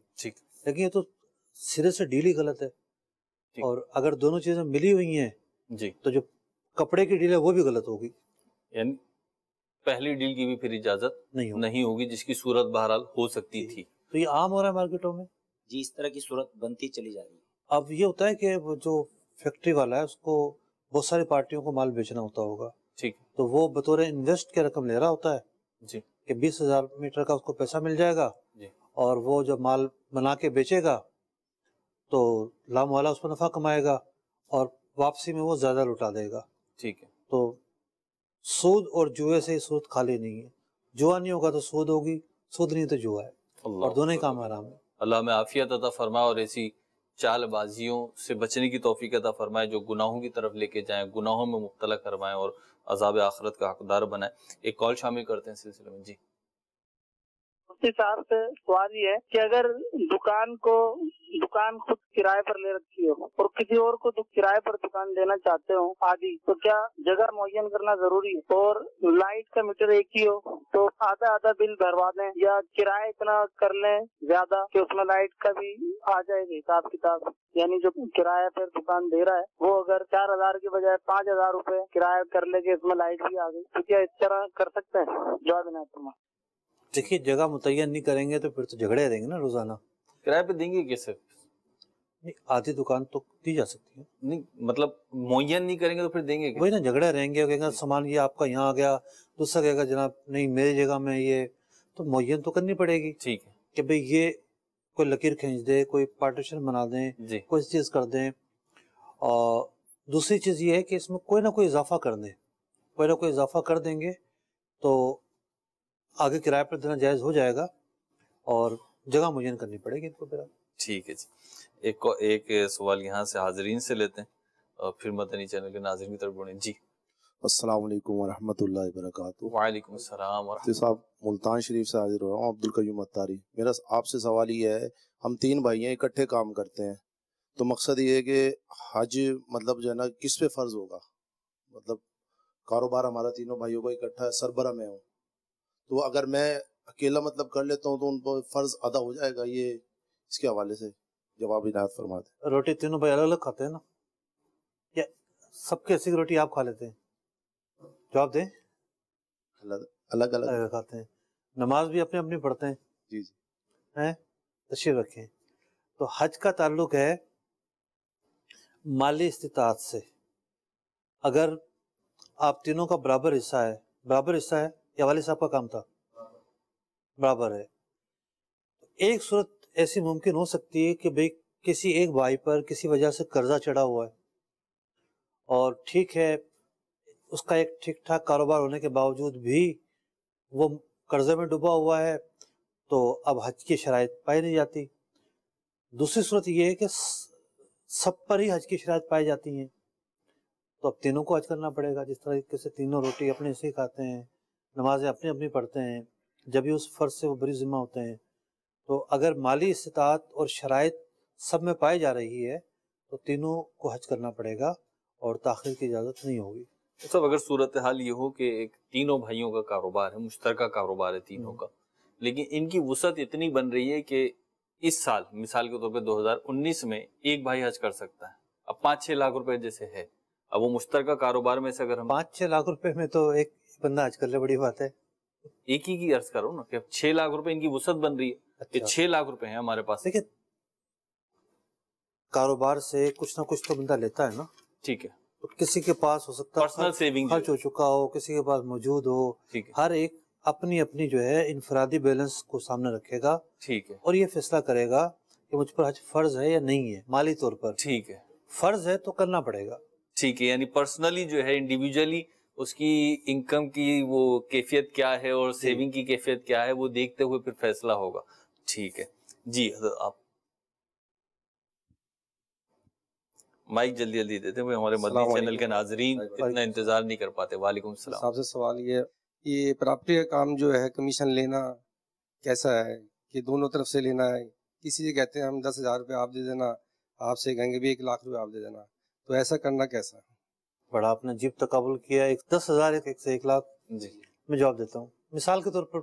لیکن یہ تو سرے سے ڈیل ہی غلط ہے۔ اور اگر دونوں چیزیں ملی ہوئی ہیں جی۔ تو جو کپڑے کی ڈیل ہے وہ بھی غلط ہوگی۔ یعنی پہلی ڈیل کی بھی پھر اجازت نہیں ہوگی۔ نہیں ہوگی جس کی صورت بہرحال ہو سکتی تھی۔ تو یہ عام ہو رہا ہے مارکیٹوں میں؟ جی اس طرح کی صورت بنتی چلی جا رہی ہے۔ اب یہ ہوتا ہے کہ جو فیکٹری والا ہے اس کو بہت ساری پارٹیوں کو مال بیچنا ہوتا ہوگا۔ ٹھیک۔ تو وہ بطور انویسٹ کے رقم لے رہا ہوتا ہے؟ جی۔ کہ بیس ہزار میٹر کا اس کو پیسہ مل جائے گا جی۔ اور وہ جب مال بنا کے بیچے گا تو لام والا اس پر نفع کمائے گا اور واپسی میں وہ زیادہ لٹا دے گا۔ ٹھیک ہے۔ تو سود اور جوئے سے سود خالی نہیں ہے۔ جوا نہیں ہوگا تو سود ہوگی سود نہیں تو جوا ہے۔ اور دونوں ہی کام آرام ہے۔ اللہ میں عافیت عطا فرمائے اور ایسی چال بازیوں سے بچنے کی توفیق عطا فرمائے، جو گناہوں کی طرف لے کے جائیں، گناہوں میں مبتلا کروائیں اور عذاب آخرت کا حقدار بنائیں۔ ایک کال شامل کرتے ہیں سلسلے میں۔ جی۔ مفتی سے سوال یہ ہے کہ اگر دکان کو دکان خود کرائے پر لے رکھی ہو اور کسی اور کو کرائے پر دکان دینا چاہتے ہو آدھی، تو کیا جگہ معین کرنا ضروری ہے؟ اور لائٹ کا میٹر ایک ہی ہو تو آدھا آدھا بل بھروا دیں یا کرایہ اتنا کر لیں زیادہ کہ اس میں لائٹ کا بھی آ جائے گا حساب کتاب۔ یعنی جو کرایہ پر دکان دے رہا ہے، وہ اگر چار ہزار کے بجائے پانچ ہزار روپے کرایہ کر لے کے اس میں لائٹ بھی آ گئی، تو کیا اس طرح کر سکتے ہیں؟ جواب دیکھیے جگہ متعین نہیں کریں گے تو پھر تو جھگڑے رہیں گے نا روزانہ۔ کرائے پہ دیں گے کیسے؟ نہیں آدھی دکان تو دی جا سکتی ہے۔ نہیں مطلب معین نہیں کریں گے تو پھر دیں گے وہی نا جھگڑے رہیں گے کہیں گے سامان یہ آپ کا یہاں آ گیا دوسرا کہے گا جناب نہیں میری جگہ میں یہ۔ تو معین تو کرنی پڑے گی ٹھیک ہے۔ کہ بھئی یہ کوئی لکیر کھینچ دے کوئی پارٹیشن بنا دیں جی۔ کوئی چیز کر دیں۔ اور دوسری چیز یہ ہے کہ اس میں کوئی نہ کوئی اضافہ کر دیں۔ کوئی نہ کوئی اضافہ کر دیں گے تو آگے کرایہ پر دینا جائز ہو جائے گا اور جگہ معین کرنی پڑے گی ان کو پھر۔ ٹھیک ہے جی۔ ایک کو- ایک سوال یہاں سے حاضرین سے لیتے ہیں اور پھر مدنی چینل کے ناظرین کی طرف بڑھیں۔ جی۔ السلام علیکم ورحمۃ اللہ وبرکاتہ۔ وعلیکم السلام ورحمۃ مفتی صاحب ملتان شریف سے حاضر ہو رہا ہوں عبد القیوم اتاری میرا آپ سے سوال یہ ہے ہم تین بھائی ہیں اکٹھے کام کرتے ہیں۔ تو مقصد یہ ہے کہ حج مطلب جو ہے نا کس پہ فرض ہوگا؟ مطلب تو اگر میں اکیلا مطلب کر لیتا ہوں تو ان پر فرض ادا ہو جائے گا یہ اس کے حوالے سے جواب عنایت فرما دیں روٹی تینوں بھائی الگ الگ کھاتے ہیں نا؟ یا سب کے ایسی روٹی آپ کھا لیتے ہیں؟ جواب دیں۔ الگ۔ الگ الگ کھاتے ہیں۔ نماز بھی اپنے اپنی پڑھتے ہیں۔ جی جی۔ ہیں؟ تشریف رکھیں۔ تو حج کا تعلق ہے مالی استطاعت سے۔ اگر آپ تینوں کا برابر حصہ ہے برابر حصہ ہے یہ والد صاحب کا کام تھا۔ برابر ہے۔ ایک صورت ایسی ممکن ہو سکتی ہے کہ بھائی کسی ایک بھائی پر کسی وجہ سے قرضہ چڑھا ہوا ہے۔ اور ٹھیک ہے، اس کا ایک ٹھیک ٹھاک کاروبار ہونے کے باوجود بھی وہ قرضے میں ڈوبا ہوا ہے، تو اب حج کی شرائط پائی نہیں جاتی۔ دوسری صورت یہ ہے کہ سب پر ہی حج کی شرائط پائی جاتی ہیں۔ تو اب تینوں کو حج کرنا پڑے گا۔ جس طریقے سے تینوں روٹی اپنے سے ہی کھاتے ہیں۔ نمازیں اپنی اپنی پڑھتے ہیں جب بھی اس فرض سے وہ بری ذمہ ہوتے ہیں۔ تو اگر مالی استطاعت اور شرائط سب میں پائی جا رہی ہے تو تینوں کو حج کرنا پڑے گا اور تاخیر کی اجازت نہیں ہوگی۔ سب اگر صورتحال یہ ہو کہ ایک تینوں بھائیوں کا کاروبار ہے مشترکہ کاروبار ہے تینوں کا لیکن ان کی وسعت اتنی بن رہی ہے کہ اس سال مثال کے طور پہ دو ہزار انیس میں ایک بھائی حج کر سکتا ہے۔ اب پانچ چھ لاکھ روپے جیسے ہے۔ اب وہ مشترکہ کاروبار میں سے اگر ہم پانچ چھ لاکھ روپے میں تو ایک بننا آج کل بڑی بات ہے۔ ایک ہی کی عرض کرو نا کہ چھ لاکھ روپے ان کی وسط بن رہی ہے۔ کہ اچھا۔ چھ لاکھ روپے ہیں ہمارے پاس۔ دیکھیں کاروبار سے کچھ نہ کچھ تو بندہ لیتا ہے نا۔ ٹھیک ہے۔ کسی کے پاس ہو سکتا پرسنل سیونگ خرچ ہو چکا ہو کسی کے پاس موجود ہو۔ ہر ایک اپنی اپنی جو ہے انفرادی بیلنس کو سامنے رکھے گا۔ ٹھیک ہے۔ اور یہ فیصلہ کرے گا کہ مجھ پر حج فرض ہے یا نہیں ہے مالی طور پر۔ ٹھیک ہے۔ فرض ہے تو کرنا پڑے گا۔ ٹھیک ہے یعنی پرسنلی جو ہے انڈیویجلی اس کی انکم کی وہ کیفیت کیا ہے اور جی۔ سیونگ کی کیفیت کیا ہے وہ دیکھتے ہوئے پھر فیصلہ ہوگا۔ ٹھیک ہے۔ جی حضرت آپ مائک جلدی جلدی دیتے ہیں ہمارے مدنی چینل کے ناظرین اتنا انتظار نہیں کر پاتے۔ والیکم السلام۔ صاحب سے سوال یہ ہے یہ پراپٹی کا کام جو ہے کمیشن لینا کیسا ہے؟ کہ دونوں طرف سے لینا ہے۔ کسی سے کہتے ہیں ہم دس ہزار روپے آپ دے دینا آپ سے کہیں گے بھی ایک لاکھ روپے آپ دے دینا۔ تو ایسا کرنا کیسا ہے؟ بڑا آپ نے جیب تقابل کیا ایک دس ہزار ایک سے ایک لاکھ جی۔ میں جواب دیتا ہوں۔ مثال کے طور پر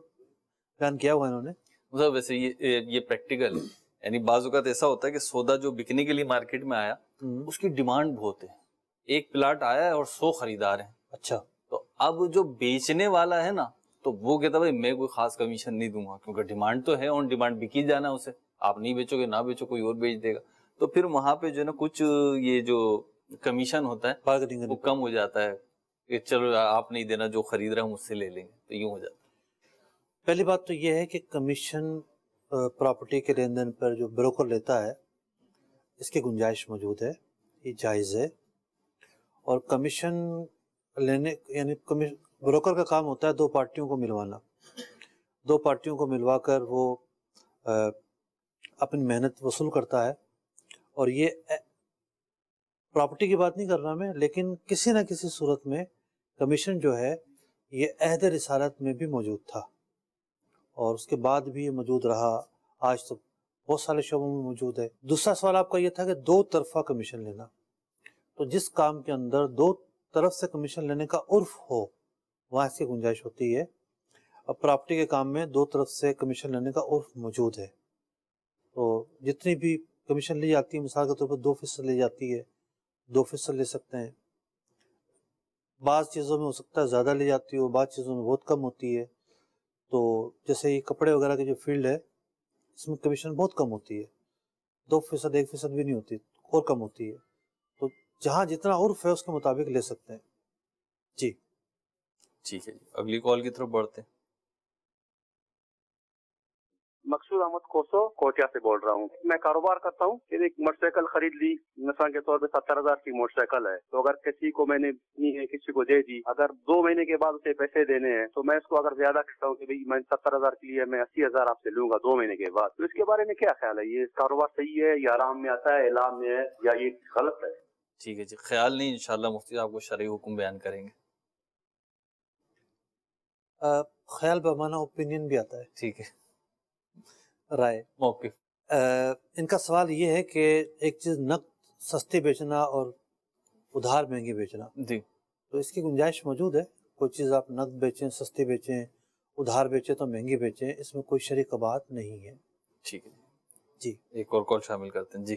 بیان کیا ہوا انہوں نے؟ مطلب ویسے یہ پریکٹیکل ہے۔ یعنی بعض اوقات ایسا ہوتا ہے کہ سودا جو بکنے کے لیے مارکیٹ میں آیا اس کی ڈیمانڈ بہت ہے۔ ایک پلاٹ آیا ہے اور سو خریدار ہیں۔ اچھا۔ تو اب جو بیچنے والا ہے نا تو وہ کہتا بھائی میں کوئی خاص کمیشن نہیں دوں گا کیونکہ ڈیمانڈ تو ہے اور ڈیمانڈ بکی جانا اسے۔ آپ نہیں بیچو گے نہ بیچو کوئی اور بیچ دے گا۔ تو پھر وہاں پہ جو ہے نا کچھ یہ جو کمیشن ہوتا ہے وہ کم ہو جاتا ہے کہ چلو آپ نہیں دینا جو خرید رہا ہوں اس سے لے لیں گے تو یوں ہو جاتا ہے۔ پہلی بات تو یہ ہے کہ کمیشن پراپرٹی کے لین دین پر جو بروکر لیتا ہے اس کی گنجائش موجود ہے یہ جائز ہے۔ اور کمیشن لینے یعنی بروکر کا کام ہوتا ہے دو پارٹیوں کو ملوانا۔ دو پارٹیوں کو ملوا کر وہ اپنی محنت وصول کرتا ہے۔ اور یہ پراپرٹی کی بات نہیں کر رہا میں، لیکن کسی نہ کسی صورت میں کمیشن جو ہے، یہ عہد رسالت میں بھی موجود تھا۔ اور اس کے بعد بھی یہ موجود رہا۔ آج تو بہت سارے شعبوں میں موجود ہے۔ دوسرا سوال آپ کا یہ تھا کہ دو طرفہ کمیشن لینا۔ تو جس کام کے اندر دو طرف سے کمیشن لینے کا عرف ہو، وہاں اس کی گنجائش ہوتی ہے۔ اب پراپرٹی کے کام میں دو طرف سے کمیشن لینے کا عرف موجود ہے۔ تو جتنی بھی کمیشن لی جاتی ہے، مثال کے طور پر دو فیصد لی جاتی ہے۔ دو فیصد لے سکتے ہیں۔ بعض چیزوں میں ہو سکتا ہے زیادہ لے جاتی ہو، بعض چیزوں میں بہت کم ہوتی ہے۔ تو جیسے یہ کپڑے وغیرہ کی جو فیلڈ ہے، اس میں کمیشن بہت کم ہوتی ہے۔ دو فیصد، ایک فیصد بھی نہیں ہوتی، اور کم ہوتی ہے۔ تو جہاں جتنا عرف ہے، اس کے مطابق لے سکتے ہیں۔ جی۔ ٹھیک ہے جی۔ اگلی کال کی طرف بڑھتے ہیں۔ مقصود احمد کوسو کوٹیا سے بول رہا ہوں۔ میں کاروبار کرتا ہوں۔ پھر ایک موٹر سائیکل خرید لی۔ مثال کے طور پہ ستر ہزار کی موٹر سائیکل ہے۔ تو اگر کسی کو میں نے دی ہے کسی کو دے دی۔ اگر دو مہینے کے بعد اسے پیسے دینے ہیں تو میں اس کو اگر زیادہ کہتا ہوں کہ میں ستر ہزار کے لیے میں اسی ہزار آپ سے لوں گا دو مہینے کے بعد تو اس کے بارے میں کیا خیال ہے؟ یہ کاروبار صحیح ہے یا آرام میں آتا ہے اعلام میں ہے یا یہ غلط ہے؟ ٹھیک ہے جی۔ خیال نہیں انشاءاللہ مفتی صاحب کو شرعی حکم بیان کریں گے۔ خیال بمانا اوپینین بھی آتا ہے۔ ٹھیک ہے۔ رائے۔ موقف۔ ان کا سوال یہ ہے کہ ایک چیز نقد سستی بیچنا اور ادھار مہنگی بیچنا۔ جی۔ تو اس کی گنجائش موجود ہے؟ کوئی چیز آپ نقد بیچیں سستی بیچیں ادھار بیچیں تو مہنگی بیچیں اس میں کوئی شریک بات نہیں ہے۔ ٹھیک ہے۔ جی۔ ایک اور کال شامل کرتے ہیں۔ جی۔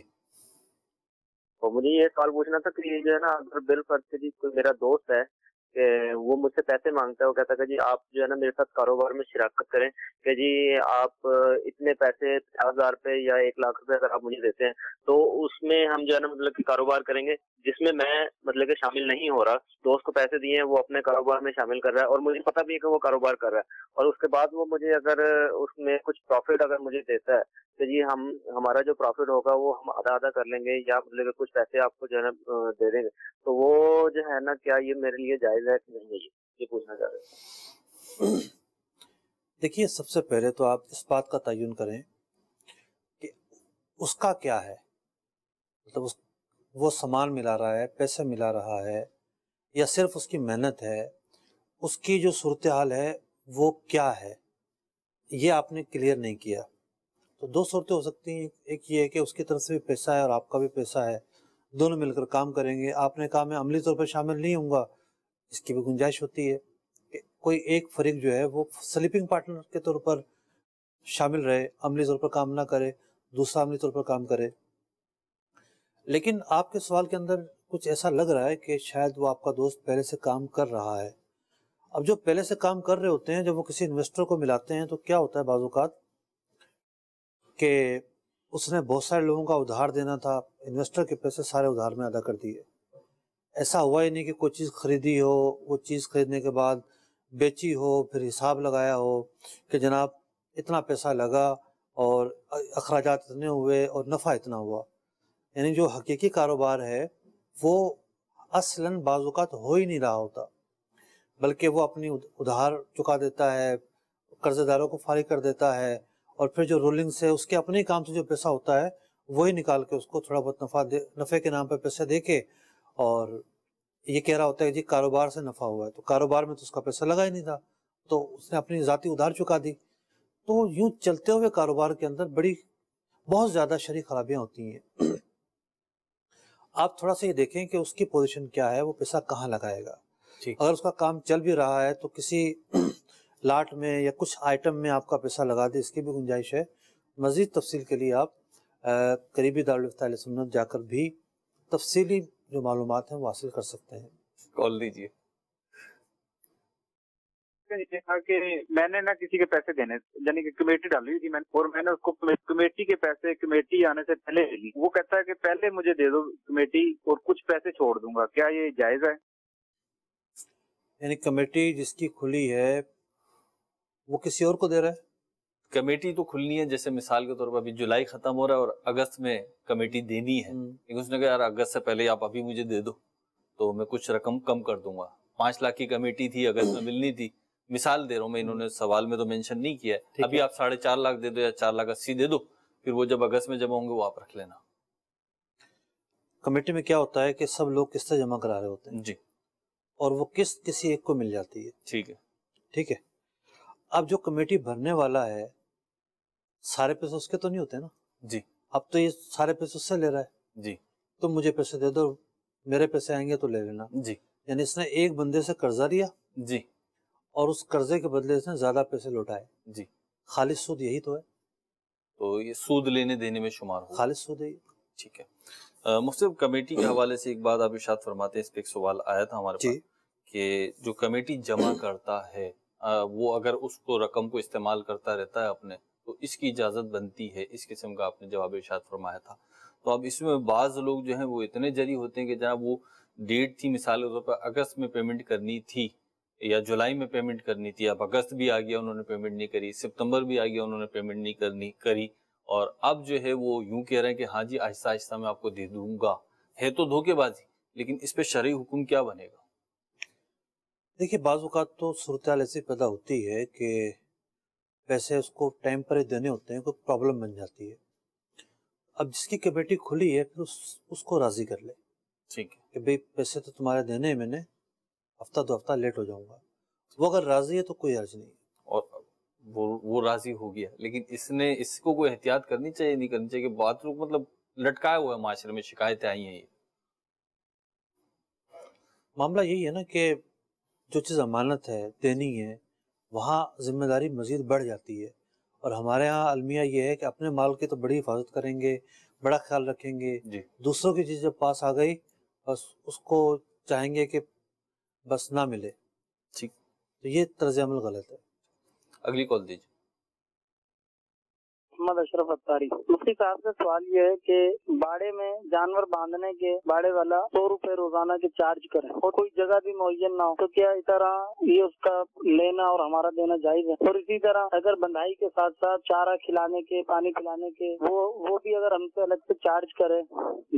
مجھے یہ سوال پوچھنا تھا کہ یہ جو ہے نا اگر بل پرچیز کوئی میرا دوست ہے کہ وہ مجھ سے پیسے مانگتا ہے وہ کہتا ہے کہ جی آپ جو ہے نا میرے ساتھ کاروبار میں شراکت کریں کہ جی آپ اتنے پیسے پچاس ہزار روپے یا ایک لاکھ روپے اگر آپ مجھے دیتے ہیں تو اس میں ہم جو ہے نا مطلب کہ کاروبار کریں گے جس میں میں مطلب کہ شامل نہیں ہو رہا دوست کو پیسے دیے ہیں وہ اپنے کاروبار میں شامل کر رہا ہے اور مجھے پتہ بھی ہے کہ وہ کاروبار کر رہا ہے اور اس کے بعد وہ مجھے اگر اس میں کچھ پروفٹ اگر مجھے دیتا ہے کہ جی ہم ہمارا جو پروفٹ ہوگا وہ ہم آدھا آدھا کر لیں گے یا مطلب کہ کچھ پیسے آپ کو جو ہے نا دے دیں گے تو وہ جو ہے نا کیا یہ میرے لیے جائز ہے کہ یہ یہ پوچھنا چاہ رہے ہیں۔ دیکھیے، سب سے پہلے تو آپ اس بات کا تعین کریں کہ اس کا کیا ہے؟ مطلب اس، وہ سامان ملا رہا ہے، پیسے ملا رہا ہے یا صرف اس کی محنت ہے؟ اس کی جو صورتحال ہے، وہ کیا ہے؟ یہ آپ نے کلیئر نہیں کیا۔ تو دو صورتیں ہو سکتی ہیں۔ ایک یہ ہے کہ اس کی طرف سے بھی پیسہ ہے اور آپ کا بھی پیسہ ہے۔ دونوں مل کر کام کریں گے۔ آپ نے کہا، میں عملی طور پر شامل نہیں ہوں گا۔ اس کی بھی گنجائش ہوتی ہے کہ کوئی ایک فریق جو ہے وہ سلیپنگ پارٹنر کے طور پر شامل رہے، عملی طور پر کام نہ کرے، دوسرا عملی طور پر کام کرے۔ لیکن آپ کے سوال کے اندر کچھ ایسا لگ رہا ہے کہ شاید وہ آپ کا دوست پہلے سے کام کر رہا ہے۔ اب جو پہلے سے کام کر رہے ہوتے ہیں، جب وہ کسی انویسٹر کو ملاتے ہیں، تو کیا ہوتا ہے بعض اوقات؟ کہ اس نے بہت سارے لوگوں کا ادھار دینا تھا انویسٹر کے پیسے سارے ادھار میں ادا کر دیے۔ ایسا ہوا ہی نہیں کہ کوئی چیز خریدی ہو، وہ چیز خریدنے کے بعد بیچی ہو، پھر حساب لگایا ہو کہ جناب اتنا پیسہ لگا اور اخراجات اتنے ہوئے اور نفع اتنا ہوا۔ یعنی جو حقیقی کاروبار ہے، وہ اصلاً بعض اوقات ہو ہی نہیں رہا ہوتا، بلکہ وہ اپنی ادھار چکا دیتا ہے قرض داروں کو فارغ کر دیتا ہے اور پھر جو رولنگ سے اس کے اپنے کام سے جو پیسہ ہوتا ہے، وہی نکال کے اس کو تھوڑا بہت نفع دے، نفع کے نام پہ پیسے دے کے اور یہ کہہ رہا ہوتا ہے جی کاروبار سے نفع ہوا ہے تو کاروبار میں تو اس کا پیسہ لگا ہی نہیں تھا تو اس نے اپنی ذاتی ادھار چکا دی۔ تو یوں چلتے ہوئے کاروبار کے اندر بڑی بہت زیادہ شریک خرابیاں ہوتی ہیں۔ آپ تھوڑا سا یہ دیکھیں کہ اس کی پوزیشن کیا ہے وہ پیسہ کہاں لگائے گا۔ اگر اس کا کام چل بھی رہا ہے تو کسی لاٹ میں یا کچھ آئٹم میں آپ کا پیسہ لگا دے اس کی بھی گنجائش ہے۔ مزید تفصیل کے لیے آپ قریبی دارالفتہ علیہ سنت جا کر بھی تفصیلی جو معلومات ہیں وہ حاصل کر سکتے ہیں۔ کال دیجیے کہ میں نے نا کسی کے پیسے دینے یعنی کہ کمیٹی ڈالی ہوئی تھی میں اور میں نے اس کو کمیٹی کے پیسے کمیٹی آنے سے پہلے لے لی وہ کہتا ہے کہ پہلے مجھے دے دو کمیٹی اور کچھ پیسے چھوڑ دوں گا۔ کیا یہ جائز ہے؟ یعنی کمیٹی جس کی کھلی ہے وہ کسی اور کو دے رہا ہے؟ کمیٹی تو کھلنی ہے جیسے مثال کے طور پر ابھی جولائی ختم ہو رہا ہے اور اگست میں کمیٹی دینی ہے۔ لیکن اس نے کہا یار اگست سے پہلے آپ ابھی مجھے دے دو تو میں کچھ رقم کم کر دوں گا۔ پانچ لاکھ کی کمیٹی تھی اگست میں ملنی تھی۔ مثال دے رہا ہوں میں انہوں نے سوال میں تو مینشن نہیں کیا ہے۔ ابھی آپ ساڑھے چار لاکھ دے دو یا چار لاکھ اسی دے دو پھر وہ جب اگست میں جمع ہوں گے وہ آپ رکھ لینا۔ کمیٹی میں کیا ہوتا ہے کہ سب لوگ قسطیں جمع کرا رہے ہوتے ہیں؟ جی۔ اور وہ قسط کسی ایک کو مل جاتی ہے۔ ٹھیک ہے۔ ٹھیک ہے۔ اب جو کمیٹی بھرنے والا ہے سارے پیسے اس کے تو نہیں ہوتے نا؟ جی۔ اب تو یہ سارے پیسے اس سے لے رہا ہے۔ جی۔ تم مجھے پیسے دے دو میرے پیسے آئیں گے تو لے لینا۔ جی۔ یعنی اس نے ایک بندے سے قرضہ لیا۔ جی۔ اور اس قرضے کے بدلے اس نے زیادہ پیسے لوٹائے۔ جی۔ خالص سود یہی تو ہے۔ تو یہ سود لینے دینے میں شمار ہو۔ خالص سود یہی ٹھیک ہے۔ مختلف کمیٹی کے حوالے سے ایک بات آپ ارشاد فرماتے ہیں اس پہ ایک سوال آیا تھا ہمارے پاس کہ جو کمیٹی جمع کرتا ہے وہ اگر اس کو رقم کو استعمال کرتا رہتا ہے اپنے تو اس کی اجازت بنتی ہے، اس قسم کا آپ نے جواب ارشاد فرمایا تھا۔ تو اب اس میں بعض لوگ جو ہیں وہ اتنے جری ہوتے ہیں کہ جناب وہ ڈیٹ تھی مثال کے طور پر اگست میں پیمنٹ کرنی تھی یا جولائی میں پیمنٹ کرنی تھی، اب اگست بھی آ گیا، انہوں نے پیمنٹ نہیں کری ستمبر بھی آ گیا، انہوں نے پیمنٹ نہیں کرنی، کری۔ اور اب جو ہے وہ یوں کہہ رہے ہیں کہ ہاں جی آہستہ آہستہ میں آپ کو دے دوں گا۔ ہے تو دھوکے بازی، لیکن اس پہ شرعی حکم کیا بنے گا؟ دیکھیے، بعض اوقات تو صورتحال ایسی پیدا ہوتی ہے کہ پیسے اس کو ٹائم پر ہی دینے ہوتے ہیں کوئی پرابلم بن جاتی ہے۔ اب جس کی کمیٹی کھلی ہے پھر اس اس کو راضی کر لے ٹھیک ہے۔ کہ بھئی پیسے تو تمہارے دینے ہیں میں نے ہفتہ دو ہفتہ لیٹ ہو جاؤں گا۔ وہ اگر راضی ہے تو کوئی عرض نہیں اور وہ وہ راضی ہو گیا۔ لیکن اس نے اس کو کوئی احتیاط کرنی چاہیے؟ نہیں کرنی چاہیے کہ بات لوگ مطلب لٹکائے ہوا ہے معاشرے میں شکایتیں آئی ہیں۔ یہ وہاں ذمہ داری مزید بڑھ جاتی ہے۔ اور ہمارے ہاں المیہ یہ ہے کہ اپنے مال کی تو بڑی حفاظت کریں گے بڑا خیال رکھیں گے۔ جی۔ دوسروں کی چیز جب پاس آ گئی بس اس کو چاہیں گے کہ بس نہ ملے۔ ٹھیک۔ تو یہ طرز عمل غلط ہے۔ اگلی کال دیجیے محمد اشرف اتاری مفتی صاحب، سے سوال یہ ہے کہ باڑے میں جانور باندھنے کے باڑے والا سو روپے روزانہ کے چارج کرے اور کوئی جگہ بھی معین نہ ہو، تو کیا اس طرح یہ اس کا لینا اور ہمارا دینا جائز ہے؟ اور اسی طرح اگر بندھائی کے ساتھ ساتھ چارہ کھلانے کے، پانی پلانے کے، وہ وہ بھی اگر ہم سے الگ سے چارج کرے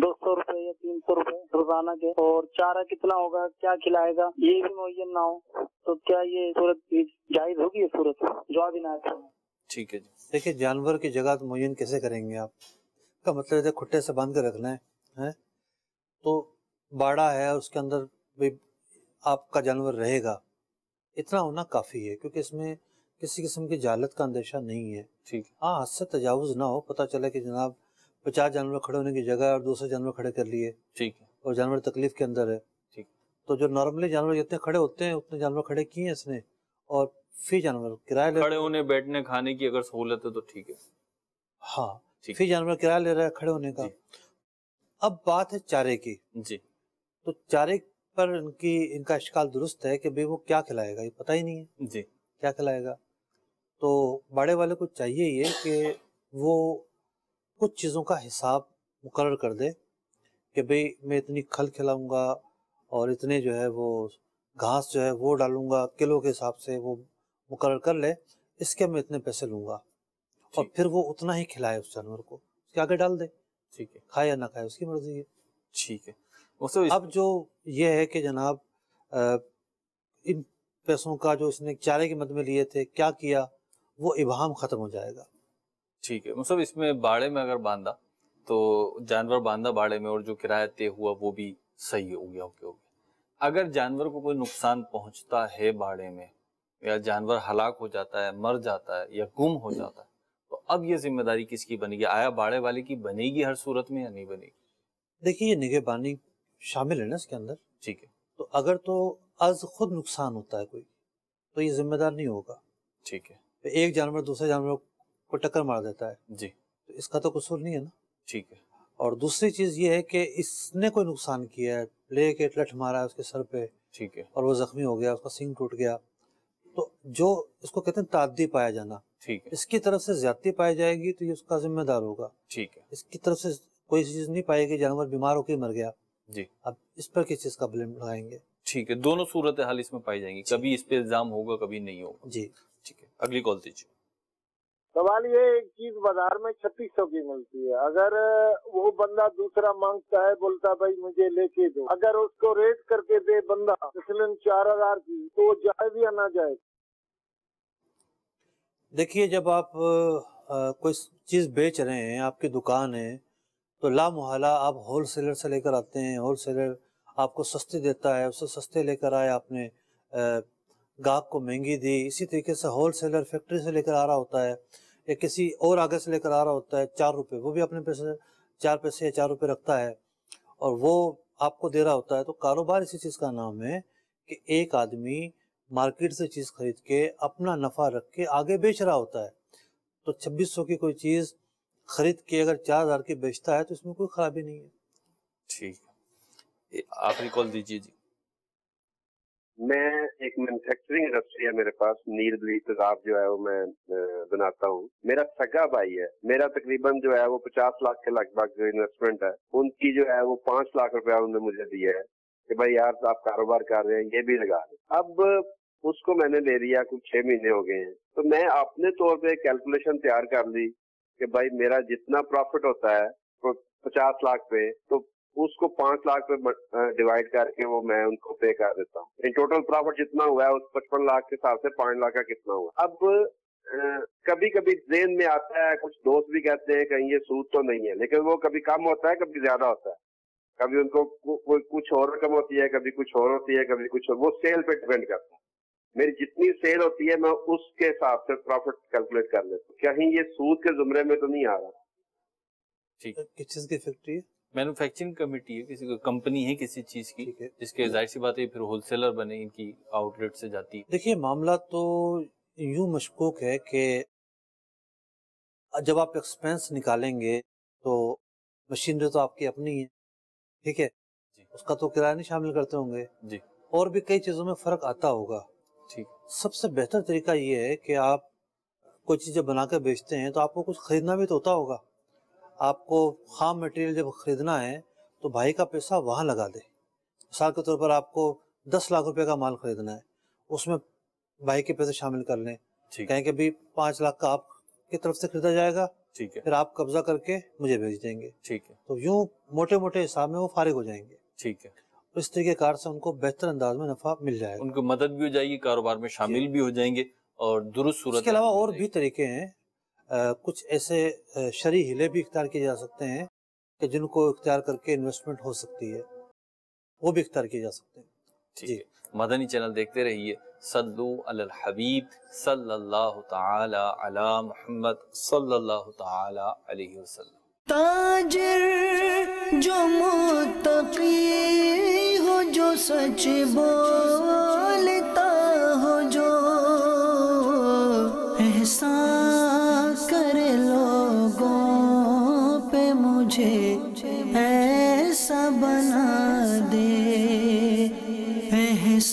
دو سو روپے یا تین سو روپے روزانہ کے، اور چارہ کتنا ہوگا، کیا کھلائے گا، یہ بھی معین نہ ہو، تو کیا یہ صورت جائز ہوگی یہ صورت؟ جواب عنایت ٹھیک ہے جی۔ دیکھیے جانور کی جگہ معین کیسے کریں گے آپ؟ کا مطلب ہے کھٹے سے باندھ کے رکھنا ہے ہاں؟ تو باڑا ہے اس کے اندر بھی آپ کا جانور رہے گا۔ اتنا ہونا کافی ہے کیونکہ اس میں کسی قسم کی جالت کا اندیشہ نہیں ہے۔ ٹھیک۔ ہاں حد سے تجاوز نہ ہو پتہ چلے کہ جناب پچاس جانور کھڑے ہونے کی جگہ ہے اور دوسرے جانور کھڑے کر لیے۔ ٹھیک ہے۔ اور جانور تکلیف کے اندر ہے۔ ٹھیک۔ تو جو نارملی جانور جتنے کھڑے ہوتے ہیں اتنے جانور کھڑے کیے ہیں اس نے۔ اور فی جانور کرایہ لے کھڑے ہونے بیٹھنے کھانے کی اگر سہولت ہے تو ٹھیک ہے۔ ہاں فی جانور کرایہ لے رہا ہے کھڑے ہونے کا۔ جی۔ اب بات ہے چارے کی۔ جی۔ تو چارے پر ان کی ان کا اشکال درست ہے کہ بھئی وہ کیا کھلائے گا یہ پتہ ہی نہیں ہے۔ جی۔ کیا کھلائے گا۔ تو بڑے والے کو چاہیے یہ کہ وہ کچھ چیزوں کا حساب مقرر کر دے کہ بھئی میں اتنی کھل کھلاؤں گا اور اتنے جو ہے وہ گھاس جو ہے وہ ڈالوں گا کلو کے حساب سے وہ مقرر کر لے اس کے میں اتنے پیسے لوں گا۔ اور پھر وہ اتنا ہی کھلائے اس جانور کو۔ اس کے آگے ڈال دے۔ ٹھیک ہے۔ کھائے یا نہ کھائے اس کی مرضی ہے۔ ٹھیک ہے۔ اب جو یہ ہے کہ جناب ان پیسوں کا جو اس نے چارے کے مد میں لیے تھے کیا کیا وہ ابہام ختم ہو جائے گا۔ ٹھیک ہے۔ مطلب اس میں باڑے میں اگر باندھا تو جانور باندھا باڑے میں اور جو کرایہ طے ہوا وہ بھی صحیح ہو گیا ہو گیا اگر جانور کو کوئی نقصان پہنچتا ہے باڑے میں یا جانور ہلاک ہو جاتا ہے مر جاتا ہے یا گم ہو جاتا ہے تو اب یہ ذمہ داری کس کی بنے گی؟ آیا باڑے والے کی بنے گی ہر صورت میں یا نہیں بنے گی؟ دیکھیں یہ نگہبانی شامل ہے نا اس کے اندر؟ ٹھیک ہے۔ تو اگر تو از خود نقصان ہوتا ہے کوئی تو یہ ذمہ دار نہیں ہوگا۔ ٹھیک ہے۔ ایک جانور دوسرے جانور کو ٹکر مار دیتا ہے۔ جی۔ تو اس کا تو قصور نہیں ہے نا؟ ٹھیک ہے۔ اور دوسری چیز یہ ہے کہ اس نے کوئی نقصان کیا ہے لے کے لٹھ مارا ہے اس کے سر پہ ٹھیک ہے۔ اور وہ زخمی ہو گیا اس کا سنگ ٹوٹ گیا۔ تو جو اس کو کہتے ہیں تعدی پایا جانا ٹھیک ہے۔ اس کی طرف سے زیادتی پائی جائے گی تو یہ اس کا ذمہ دار ہوگا۔ ٹھیک ہے۔ اس کی طرف سے کوئی چیز نہیں پائے گی جانور بیمار ہو کے مر گیا۔ جی۔ اب اس پر کس چیز کا بلیم لگائیں گے؟ ٹھیک ہے دونوں صورتحال اس میں پائی جائیں گی۔ جی۔ کبھی اس پہ الزام ہوگا کبھی نہیں ہوگا۔ جی۔ ٹھیک ہے اگلی کال دیجیے۔ سوال یہ ایک چیز بازار میں چھتیس سو کی ملتی ہے۔ اگر وہ بندہ دوسرا مانگتا ہے، بولتا بھائی مجھے لے کے دو۔ اگر اس کو ریٹ کر کے دے بندہ مثلاً چار ہزار کی، تو وہ جائے بھی یا نہ جائے؟ دیکھیے، جب آپ کوئی چیز بیچ رہے ہیں، آپ کی دکان ہے، تو لامحالہ آپ ہول سیلر سے لے کر آتے ہیں۔ ہول سیلر آپ کو سستے دیتا ہے۔ اسے سستے لے کر آئے آپ نے گاہک کو مہنگی دی۔ اسی طریقے سے ہول سیلر فیکٹری سے لے کر آ رہا ہوتا ہے۔ یا کسی اور آگے سے لے کر آ رہا ہوتا ہے چار روپے، وہ بھی اپنے پیسے، چار پیسے یا چار روپے رکھتا ہے اور وہ آپ کو دے رہا ہوتا ہے تو کاروبار اسی چیز کا نام ہے کہ ایک آدمی مارکیٹ سے چیز خرید کے اپنا نفع رکھ کے آگے بیچ رہا ہوتا ہے۔ تو چھبیس سو کی کوئی چیز خرید کے اگر چار ہزار کی بیچتا ہے تو اس میں کوئی خرابی نہیں ہے۔ ٹھیک۔ آخری کال دیجیے جی۔ میں ایک مینوفیکچرنگ انڈسٹری ہے میرے پاس، نیل بلی تذاب جو ہے وہ میں بناتا ہوں۔ میرا سگا بھائی ہے۔ میرا تقریباً جو ہے وہ پچاس لاکھ کے لگ بھگ جو انویسٹمنٹ ہے، ان کی جو ہے وہ پانچ لاکھ روپیہ انہوں نے مجھے دیا ہے کہ بھائی یار آپ کاروبار کر رہے ہیں، یہ بھی لگا رہے اب اس کو میں نے لے لیا، کچھ چھ مہینے ہو گئے ہیں۔ تو میں اپنے طور پہ کیلکولیشن تیار کر لی کہ بھائی میرا جتنا پروفٹ ہوتا ہے پچاس لاکھ پہ، تو اس کو پانچ لاکھ پہ ڈیوائڈ کر کے وہ میں ان کو پے کر دیتا ہوں۔ ان ٹوٹل پرافٹ جتنا ہوا ہے اس پچپن لاکھ کے حساب سے پانچ لاکھ کا کتنا ہوا۔ اب کبھی کبھی ذہن میں آتا ہے کچھ دوست بھی کہتے ہیں کہیں یہ سود تو نہیں ہے لیکن وہ کبھی کم ہوتا ہے کبھی زیادہ ہوتا ہے۔ کبھی ان کو کچھ اور رقم ہوتی ہے کبھی کچھ اور ہوتی ہے کبھی کچھ اور وہ سیل پہ ڈپینڈ کرتا ہے۔ میری جتنی سیل ہوتی ہے میں اس کے حساب سے پروفٹ کیلکولیٹ کر لیتا ہوں۔ کہیں یہ سود کے زمرے میں تو نہیں آ رہا۔ جی۔ کس چیز کی فیکٹری ہے؟ مینوفیکچرنگ کمیٹی ہے کسی کو کمپنی ہے کسی چیز کی جس کے ظاہر سی بات ہے پھر ہول سیلر بنے ان کی آؤٹ لیٹ سے جاتی۔ ہے دیکھیے معاملہ تو یوں مشکوک ہے کہ جب آپ ایکسپینس نکالیں گے تو مشینری تو آپ کی اپنی ہے۔ ٹھیک ہے؟ اس کا تو کرایہ نہیں شامل کرتے ہوں گے۔ جی۔ اور بھی کئی چیزوں میں فرق آتا ہوگا۔ ٹھیک۔ سب سے بہتر طریقہ یہ ہے کہ آپ کوئی چیزیں بنا کے بیچتے ہیں تو آپ کو کچھ خریدنا بھی تو ہوتا ہوگا۔ آپ کو خام مٹیریل جب خریدنا ہے تو بھائی کا پیسہ وہاں لگا دے۔ مثال کے طور پر آپ کو دس لاکھ روپے کا مال خریدنا ہے اس میں بھائی کے پیسے شامل کر لیں۔ کہیں کہ بھی پانچ لاکھ کا آپ کی طرف سے خریدا جائے گا ٹھیک ہے۔ پھر آپ قبضہ کر کے مجھے بھیج دیں گے۔ ٹھیک ہے۔ تو یوں موٹے موٹے حساب میں وہ فارغ ہو جائیں گے۔ ٹھیک ہے۔ اس طریقے کار سے ان کو بہتر انداز میں نفع مل جائے گا۔ ان کو مدد بھی ہو جائے گی کاروبار میں شامل بھی ہو جائیں گے اور درست صورت اس کے علاوہ اور بھی طریقے ہیں۔ کچھ ایسے شرعی ہلے بھی اختیار کیے جا سکتے ہیں کہ جن کو اختیار کر کے انویسٹمنٹ ہو سکتی ہے۔ وہ بھی اختیار کیے جا سکتے ہیں۔ جی۔ مدنی چینل دیکھتے رہیے۔ صلو علی الحبیب صلی اللہ تعالی علی محمد صلی اللہ تعالی علیہ وسلم۔ تاجر جو متقی ہو جو سچ بولتا ہو جو احسان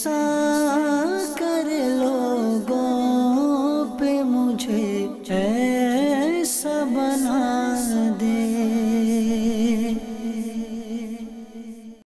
sun.